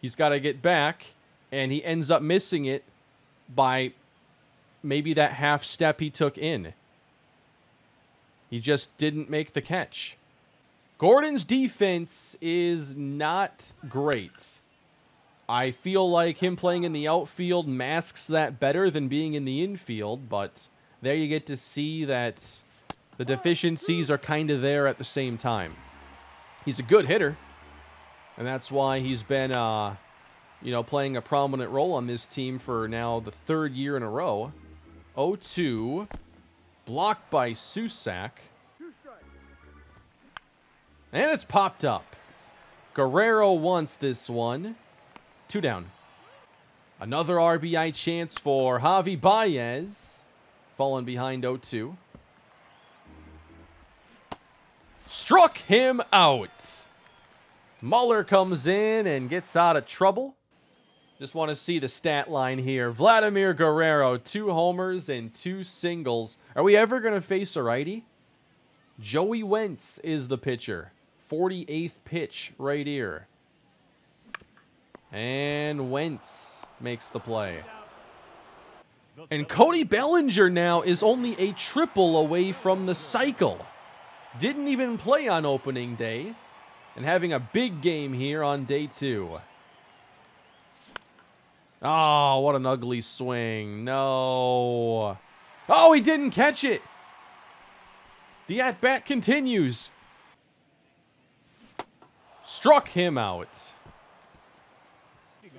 he's got to get back, and he ends up missing it by maybe that half step he took in. He just didn't make the catch. Gordon's defense is not great. I feel like him playing in the outfield masks that better than being in the infield, but there you get to see that the deficiencies are kind of there at the same time. He's a good hitter, and that's why he's been uh, you know, playing a prominent role on this team for now the third year in a row. 0-2. Blocked by Susac. And it's popped up. Guerrero wants this one. Two down. Another RBI chance for Javi Baez. Falling behind 0-2. Struck him out. Muller comes in and gets out of trouble. Just want to see the stat line here. Vladimir Guerrero, two homers and two singles. Are we ever going to face a righty? Joey Wentz is the pitcher. 48th pitch right here. And Wentz makes the play. And Cody Bellinger now is only a triple away from the cycle. Didn't even play on opening day. And having a big game here on day two. Oh, what an ugly swing. No. Oh, he didn't catch it. The at-bat continues. Struck him out.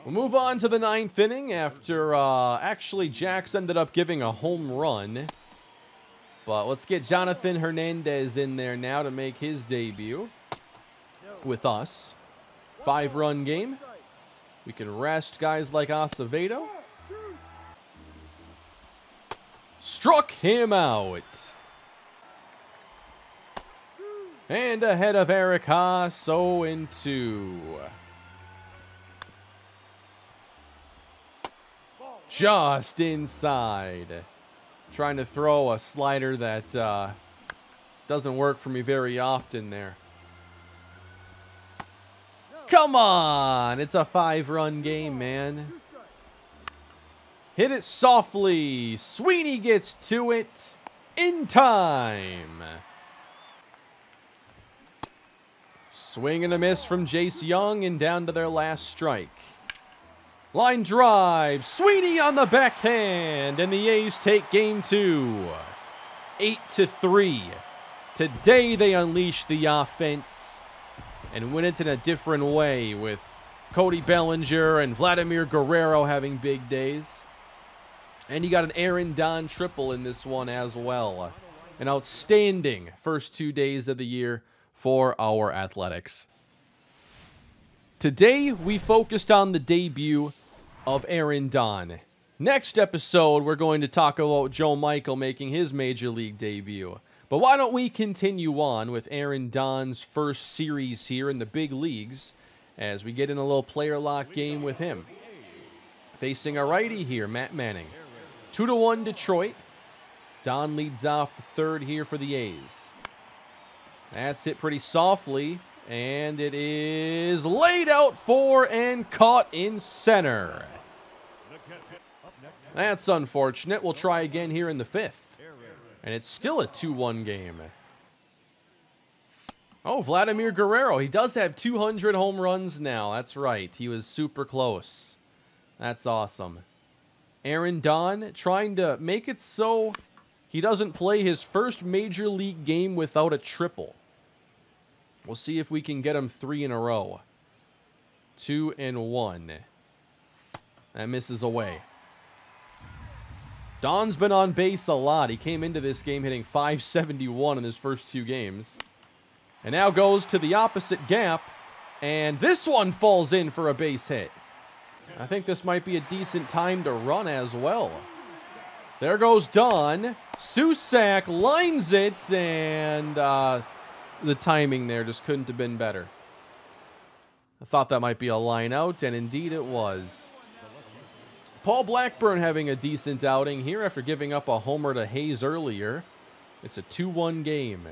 We'll move on to the ninth inning after, uh, actually, Jax ended up giving a home run. But let's get Jonathan Hernandez in there now to make his debut with us. Five-run game. We can rest guys like Acevedo. Struck him out. And ahead of Eric Haase, 0 and 2. Just inside. Trying to throw a slider that uh, doesn't work for me very often there. Come on! It's a five-run game, man. Hit it softly. Sweeney gets to it in time. Swing and a miss from Jace Jung and down to their last strike. Line drive. Sweeney on the backhand. And the A's take game two. 8 to 3. Today they unleash the offense and win it in a different way with Cody Bellinger and Vladimir Guerrero having big days. And you got an Aaron Don triple in this one as well. An outstanding first two days of the year for our athletics. Today, we focused on the debut of Aaron Don. Next episode, we're going to talk about Joe Michael making his major league debut. But why don't we continue on with Aaron Don's first series here in the big leagues as we get in a little player lock game with him. Facing a righty here, Matt Manning. 2 to 1 Detroit. Don leads off the third here for the A's. That's hit pretty softly, and it is laid out for and caught in center. That's unfortunate. We'll try again here in the fifth. And it's still a 2-1 game. Oh, Vladimir Guerrero. He does have 200 home runs now. That's right. He was super close. That's awesome. Aaron Don trying to make it so he doesn't play his first major league game without a triple. We'll see if we can get him three in a row. Two and one. That misses away. Don's been on base a lot. He came into this game hitting 571 in his first two games. And now goes to the opposite gap. And this one falls in for a base hit. I think this might be a decent time to run as well. There goes Don. Susac lines it, and uh, the timing there just couldn't have been better. I thought that might be a line out, and indeed it was. Paul Blackburn having a decent outing here after giving up a homer to Hays earlier. It's a 2-1 game.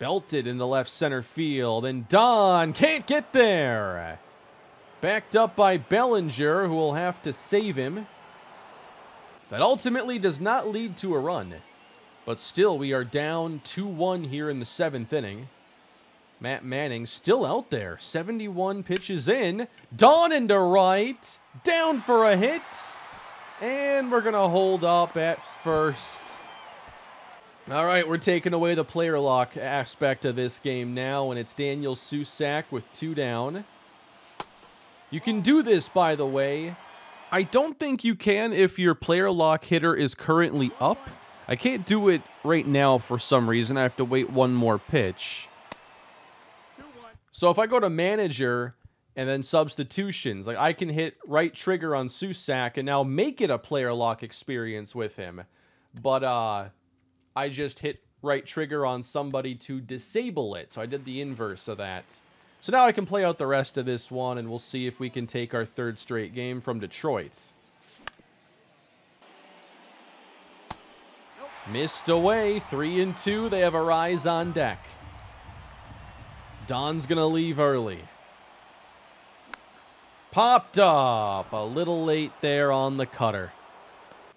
Belted in the left center field, and Don can't get there. Backed up by Bellinger, who will have to save him. That ultimately does not lead to a run. But still, we are down 2-1 here in the seventh inning. Matt Manning still out there. 71 pitches in. Don into right. Down for a hit. And we're going to hold up at first. All right, we're taking away the player lock aspect of this game now, and it's Daniel Susac with two down. You can do this, by the way. I don't think you can if your player lock hitter is currently up. I can't do it right now for some reason. I have to wait one more pitch. So if I go to manager and then substitutions, like I can hit right trigger on Susac and now make it a player lock experience with him. But uh, I just hit right trigger on somebody to disable it. So I did the inverse of that. So now I can play out the rest of this one, and we'll see if we can take our third straight game from Detroit. Missed away, three and two. They have Arraez on deck. Don's gonna leave early. Popped up, a little late there on the cutter.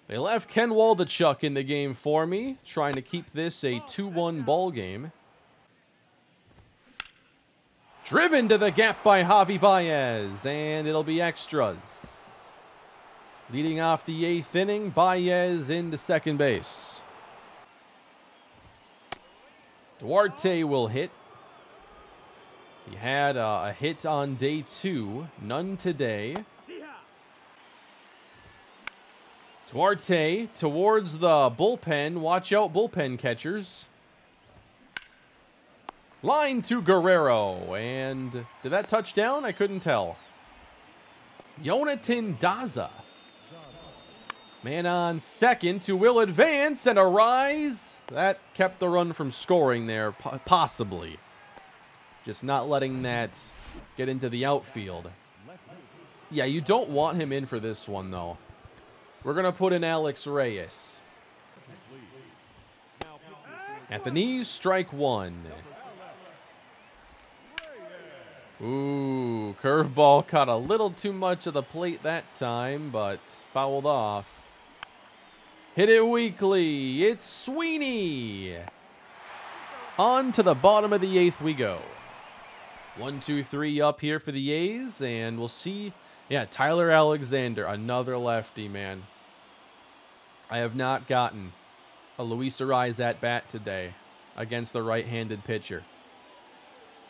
They left Ken Waldichuk in the game for me, trying to keep this a 2-1 ball game. Driven to the gap by Javi Baez, and it'll be extras. Leading off the eighth inning, Baez into second base. Duarte will hit. He had uh, a hit on day two, none today. Duarte towards the bullpen. Watch out, bullpen catchers. Line to Guerrero. And did that touch down? I couldn't tell. Jonathan Daza. Man on second who will advance and Arraez. That kept the run from scoring there, possibly. Just not letting that get into the outfield. Yeah, you don't want him in for this one, though. We're going to put in Alex Reyes. At the knees, strike one. Ooh, curveball caught a little too much of the plate that time, but fouled off. Hit it weakly. It's Sweeney. On to the bottom of the eighth we go. One, two, three up here for the A's, and we'll see. Yeah, Tyler Alexander, another lefty, man. I have not gotten a Luis Arraez at bat today against the right-handed pitcher.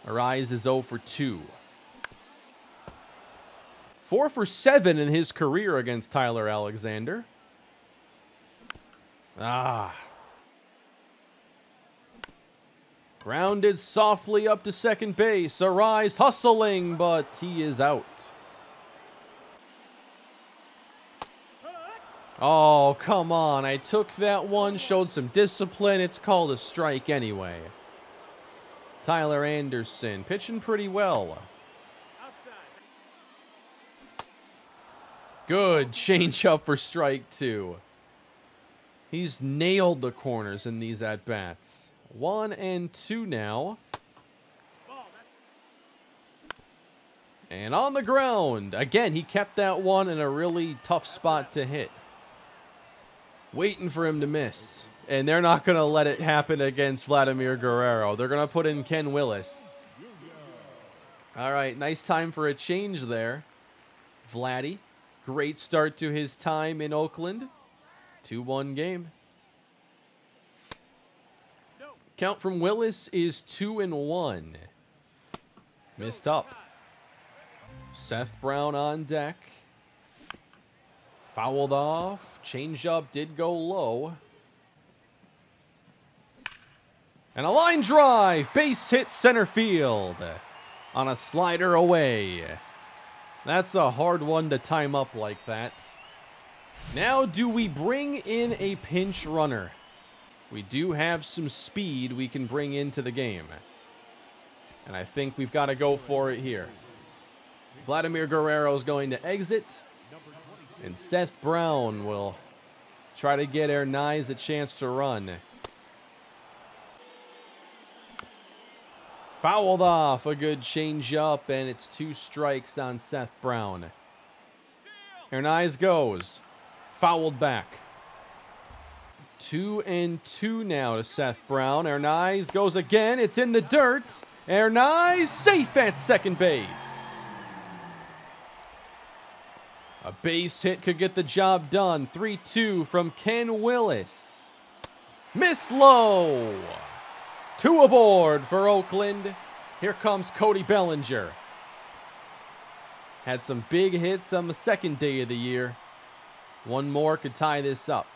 Arraez is 0 for 2. 4 for 7 in his career against Tyler Alexander. Ah. Grounded softly up to second base. Arraez hustling, but he is out. Oh, come on. I took that one, showed some discipline. It's called a strike anyway. Tyler Anderson pitching pretty well. Good change up for strike two. He's nailed the corners in these at bats. One and two now. And on the ground. Again, he kept that one in a really tough spot to hit. Waiting for him to miss. And they're not going to let it happen against Vladimir Guerrero. They're going to put in Ken Willis. All right, nice time for a change there. Vladdy, great start to his time in Oakland. 2-1 game. Count from Willis is 2 and 1. Missed up. Seth Brown on deck. Fouled off. Changeup did go low. And a line drive, base hit center field on a slider away. That's a hard one to time up like that. Now, do we bring in a pinch runner? We do have some speed we can bring into the game. And I think we've got to go for it here. Vladimir Guerrero is going to exit. And Seth Brown will try to get Hernaiz a chance to run. Fouled off a good changeup, and it's two strikes on Seth Brown. Hernaiz goes. Fouled back. Two and two now to Seth Brown. Hernaiz goes again. It's in the dirt. Hernaiz safe at second base. A base hit could get the job done. 3-2 from Ken Willis. Miss low. Two aboard for Oakland. Here comes Cody Bellinger. Had some big hits on the second day of the year. One more could tie this up.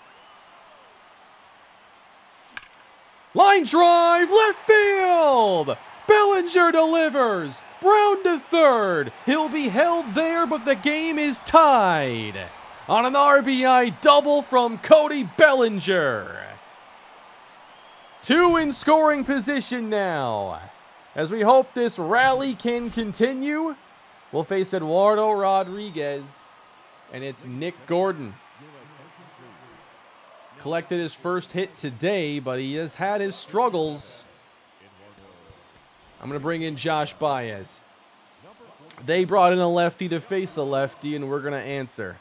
Line drive, left field! Bellinger delivers. Brown to third. He'll be held there, but the game is tied. On an RBI double from Cody Bellinger. Two in scoring position now. As we hope this rally can continue, we'll face Eduardo Rodriguez, and it's Nick Gordon. Collected his first hit today, but he has had his struggles. I'm going to bring in Josh Baez. They brought in a lefty to face a lefty, and we're going to answer.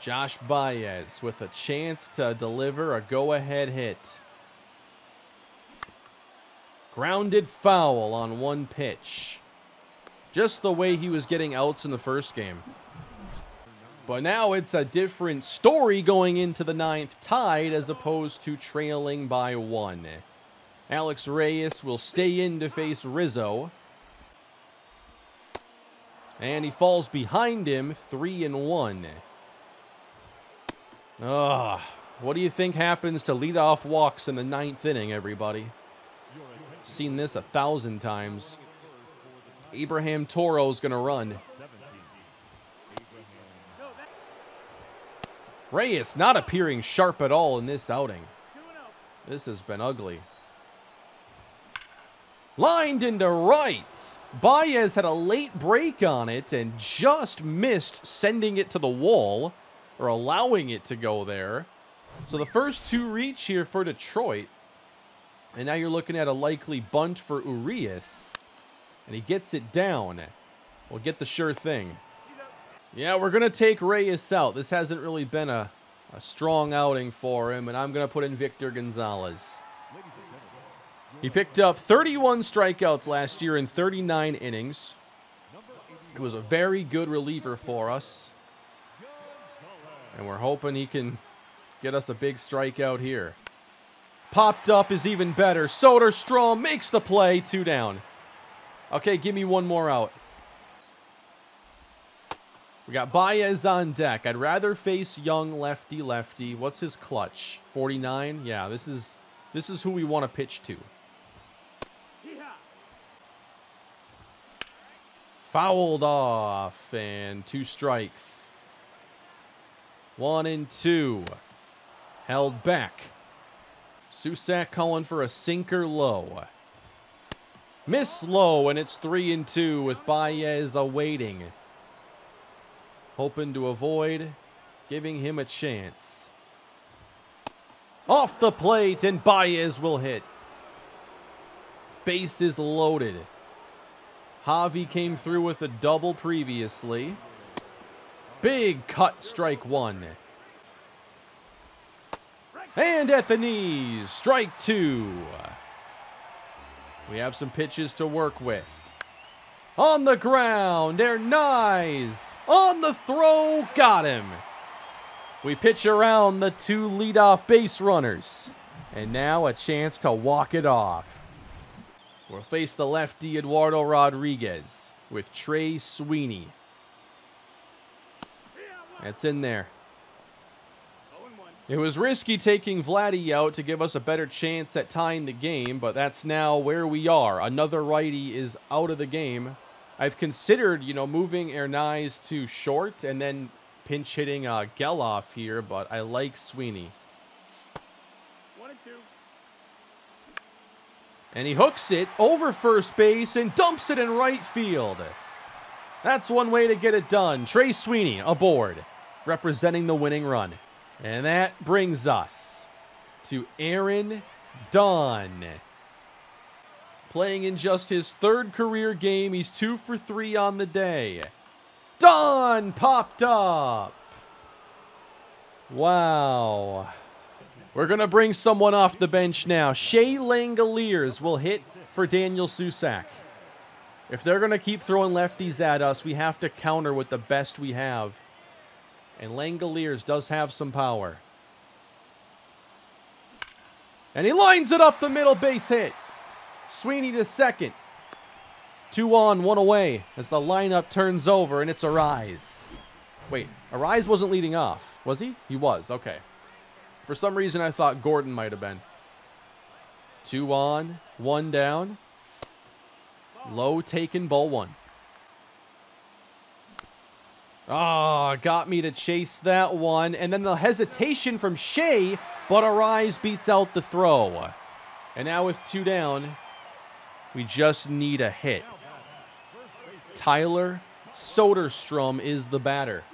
Josh Baez with a chance to deliver a go-ahead hit. Grounded foul on one pitch. Just the way he was getting outs in the first game. But now it's a different story going into the ninth tied as opposed to trailing by one. Alex Reyes will stay in to face Rizzo. And he falls behind him, three and one. Ugh. What do you think happens to leadoff walks in the ninth inning, everybody? Seen this a thousand times. Abraham Toro's going to run. Reyes not appearing sharp at all in this outing. This has been ugly. Lined into right. Baez had a late break on it and just missed sending it to the wall or allowing it to go there. So the first two reach here for Detroit. And now you're looking at a likely bunt for Urias. And he gets it down. We'll get the sure thing. Yeah, we're going to take Reyes out. This hasn't really been a, a strong outing for him. And I'm going to put in Victor Gonzalez. He picked up 31 strikeouts last year in 39 innings. It was a very good reliever for us. And we're hoping he can get us a big strikeout here. Popped up is even better. Soderstrom makes the play. Two down. Okay, give me one more out. We got Baez on deck. I'd rather face young lefty lefty. What's his clutch? 49? Yeah, this is this is who we want to pitch to. Fouled off and two strikes. One and two. Held back. Susac calling for a sinker low. Miss low, and it's three and two with Baez awaiting. Hoping to avoid giving him a chance. Off the plate, and Baez will hit. Base is loaded. Javi came through with a double previously. Big cut, strike one. And at the knees, strike two. We have some pitches to work with. On the ground, Hernaiz. On the throw, got him. We pitch around the two leadoff base runners. And now a chance to walk it off. We'll face the lefty Eduardo Rodriguez with Trey Sweeney. That's in there. It was risky taking Vladdy out to give us a better chance at tying the game, but that's now where we are. Another righty is out of the game. I've considered, you know, moving Hernaiz to short and then pinch hitting uh, Gelof here, but I like Sweeney. And he hooks it over first base and dumps it in right field. That's one way to get it done. Trey Sweeney aboard, representing the winning run. And that brings us to Aaron Don. Playing in just his third career game, he's two for three on the day. Don popped up. Wow. We're going to bring someone off the bench now. Shea Langeliers will hit for Daniel Susac. If they're going to keep throwing lefties at us, we have to counter with the best we have. And Langeliers does have some power. And he lines it up the middle base hit. Sweeney to second. Two on, one away as the lineup turns over and it's Arraez. Wait, Arraez wasn't leading off, was he? He was, okay. For some reason, I thought Gordon might have been. Two on, one down. Low taken, ball one. Ah, oh, got me to chase that one. And then the hesitation from Shea, but Arraez beats out the throw. And now with two down, we just need a hit. Tyler Soderstrom is the batter.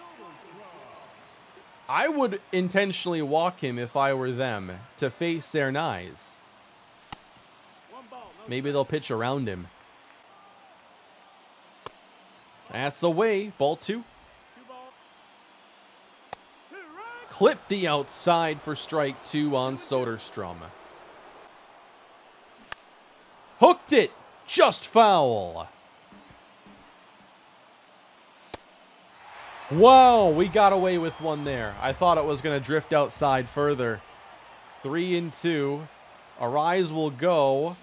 I would intentionally walk him if I were them to face Hernaiz. Maybe they'll pitch around him. That's away. Ball two. Clip the outside for strike two on Soderstrom. Hooked it. Just foul. Whoa, we got away with one there. I thought it was going to drift outside further. Three and two. Arraez will go.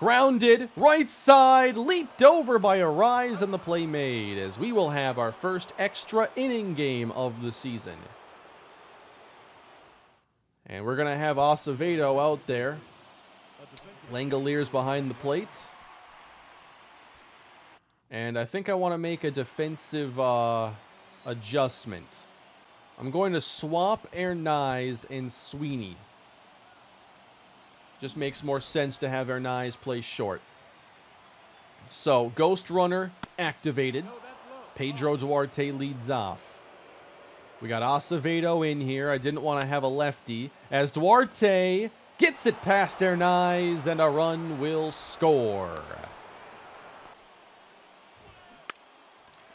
Grounded, right side, leaped over by Arraez, and the play made as we will have our first extra inning game of the season. And we're going to have Acevedo out there. Langeliers behind the plate. And I think I want to make a defensive uh, adjustment. I'm going to swap Hernaiz and Sweeney. Just makes more sense to have Hernaiz play short. So, Ghost Runner activated. Pedro Duarte leads off. We got Acevedo in here. I didn't want to have a lefty. As Duarte gets it past Hernaiz, and a run will score.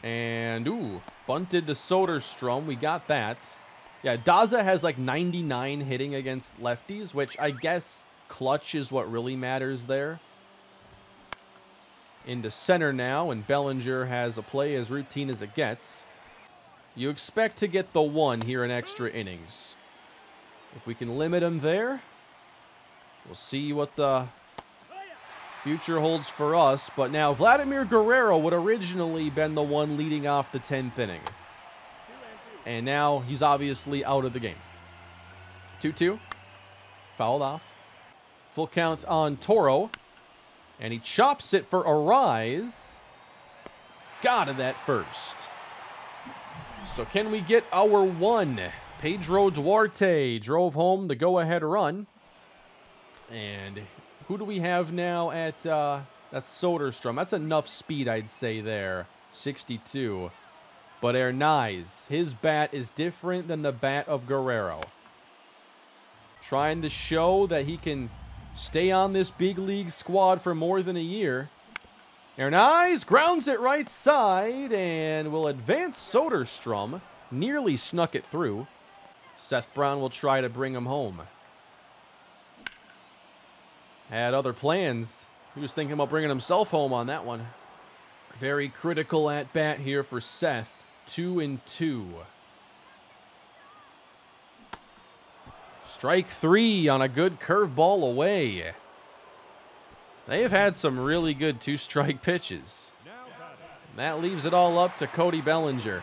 And, ooh, bunted to Soderstrom. We got that. Yeah, Daza has like 99 hitting against lefties, which I guess clutch is what really matters there. Into center now, and Bellinger has a play as routine as it gets. You expect to get the one here in extra innings. If we can limit him there, we'll see what the future holds for us. But now Vladimir Guerrero would originally been the one leading off the 10th inning. And now he's obviously out of the game. 2-2. Fouled off. Full count on Toro. And he chops it for Arraez. Got it that first. So can we get our one? Pedro Duarte drove home the go-ahead run. And who do we have now at, uh, that's Soderstrom. That's enough speed, I'd say, there. 62. But Hernaiz, his bat is different than the bat of Guerrero. Trying to show that he can stay on this big league squad for more than a year. Hernaiz grounds it right side and will advance Soderstrom. Nearly snuck it through. Seth Brown will try to bring him home had other plans. He was thinking about bringing himself home on that one. Very critical at bat here for Seth. Two and two. Strike three on a good curveball away. They've had some really good two-strike pitches. And that leaves it all up to Cody Bellinger,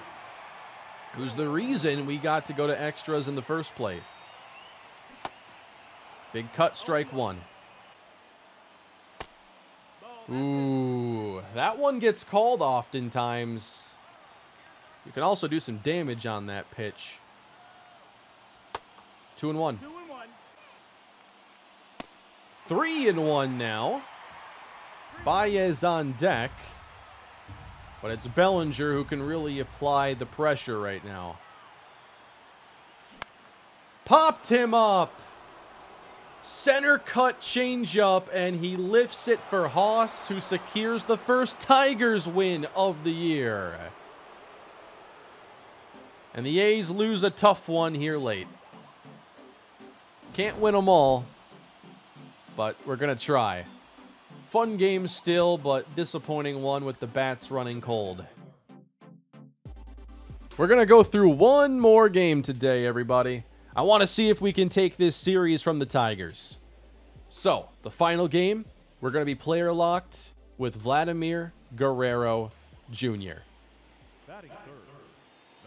who's the reason we got to go to extras in the first place. Big cut, strike one. Ooh, that one gets called oftentimes. You can also do some damage on that pitch. Two and one. Two and one. Three and one now. Baez on deck. But it's Bellinger who can really apply the pressure right now. Popped him up. Center cut changeup, and he lifts it for Haase, who secures the first Tigers win of the year. And the A's lose a tough one here late. Can't win them all, but we're going to try. Fun game still, but disappointing one with the bats running cold. We're going to go through one more game today, everybody. I want to see if we can take this series from the Tigers. So, the final game, we're going to be player locked with Vladimir Guerrero Jr.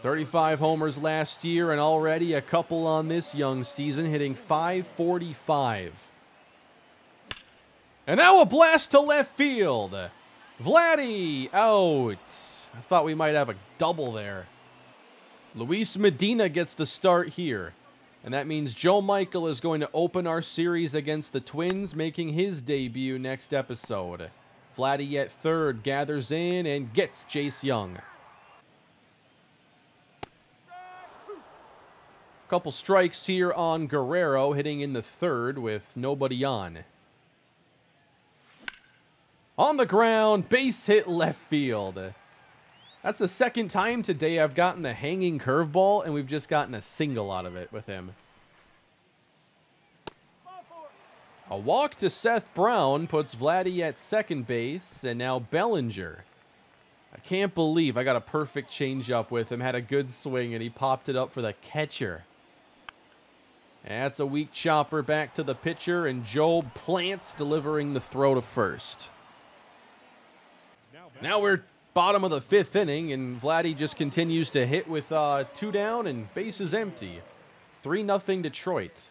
35 homers last year and already a couple on this young season, hitting 545. And now a blast to left field. Vladdy out. I thought we might have a double there. Luis Medina gets the start here. And that means Joe Michael is going to open our series against the Twins, making his debut next episode. Vladdy at third gathers in and gets Jace Jung. Couple strikes here on Guerrero, hitting in the third with nobody on. On the ground, base hit left field. That's the second time today I've gotten the hanging curveball, and we've just gotten a single out of it with him. A walk to Seth Brown puts Vladdy at second base, and now Bellinger. I can't believe I got a perfect changeup with him, had a good swing, and he popped it up for the catcher. That's a weak chopper back to the pitcher, and Joel Plants delivering the throw to first. Now we're bottom of the fifth inning, and Vladdy just continues to hit with uh, two down and bases empty. 3 nothing Detroit.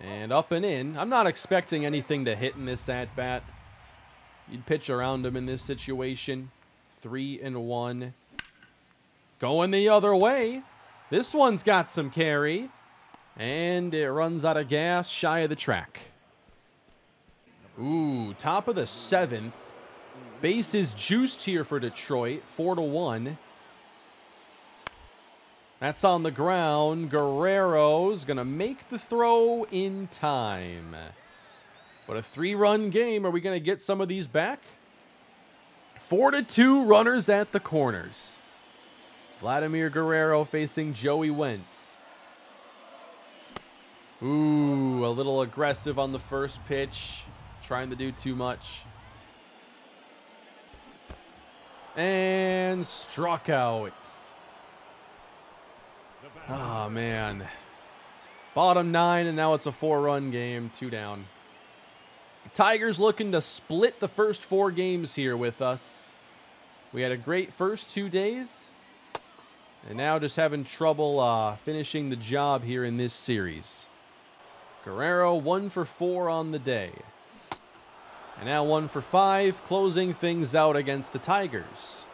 And up and in. I'm not expecting anything to hit in this at bat. You'd pitch around him in this situation. Three and one. Going the other way. This one's got some carry. And it runs out of gas shy of the track. Ooh, top of the seventh. Base is juiced here for Detroit. Four to one. That's on the ground. Guerrero's going to make the throw in time. But a three-run game. Are we going to get some of these back? Four to two runners at the corners. Vladimir Guerrero facing Joey Wentz. Ooh, a little aggressive on the first pitch. Trying to do too much. And struck out. Oh, man. Bottom nine, and now it's a four-run game. Two down. Tigers looking to split the first four games here with us. We had a great first two days. And now just having trouble uh, finishing the job here in this series. Guerrero one for four on the day. And now one for five, closing things out against the Tigers.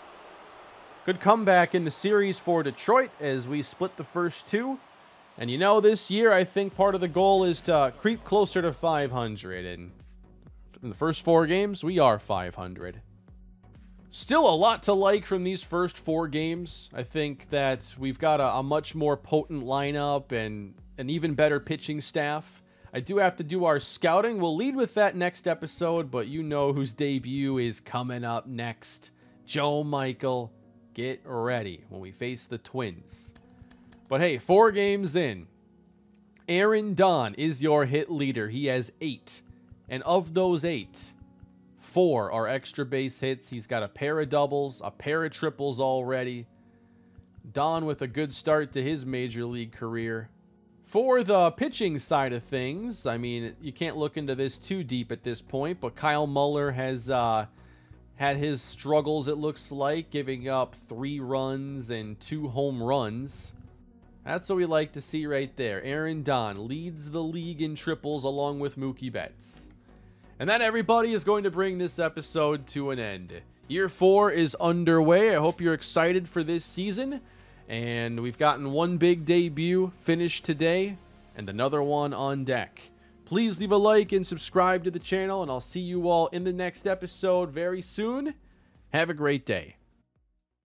Good comeback in the series for Detroit as we split the first two. And you know, this year, I think part of the goal is to creep closer to 500. And in the first four games, we are 500. Still a lot to like from these first four games. I think that we've got a, a, much more potent lineup and an even better pitching staff. I do have to do our scouting. We'll lead with that next episode, but you know whose debut is coming up next. Joe Michael, get ready when we face the Twins. But hey, four games in. Aaron Don is your hit leader. He has eight. And of those eight, four are extra base hits. He's got a pair of doubles, a pair of triples already. Don with a good start to his major league career. For the pitching side of things, I mean, you can't look into this too deep at this point, but Kyle Muller has uh, had his struggles, it looks like, giving up three runs and two home runs. That's what we like to see right there. Aaron Don leads the league in triples along with Mookie Betts. And that, everybody, is going to bring this episode to an end. Year four is underway. I hope you're excited for this season. And we've gotten one big debut finished today and another one on deck. Please leave a like and subscribe to the channel, and I'll see you all in the next episode very soon. Have a great day.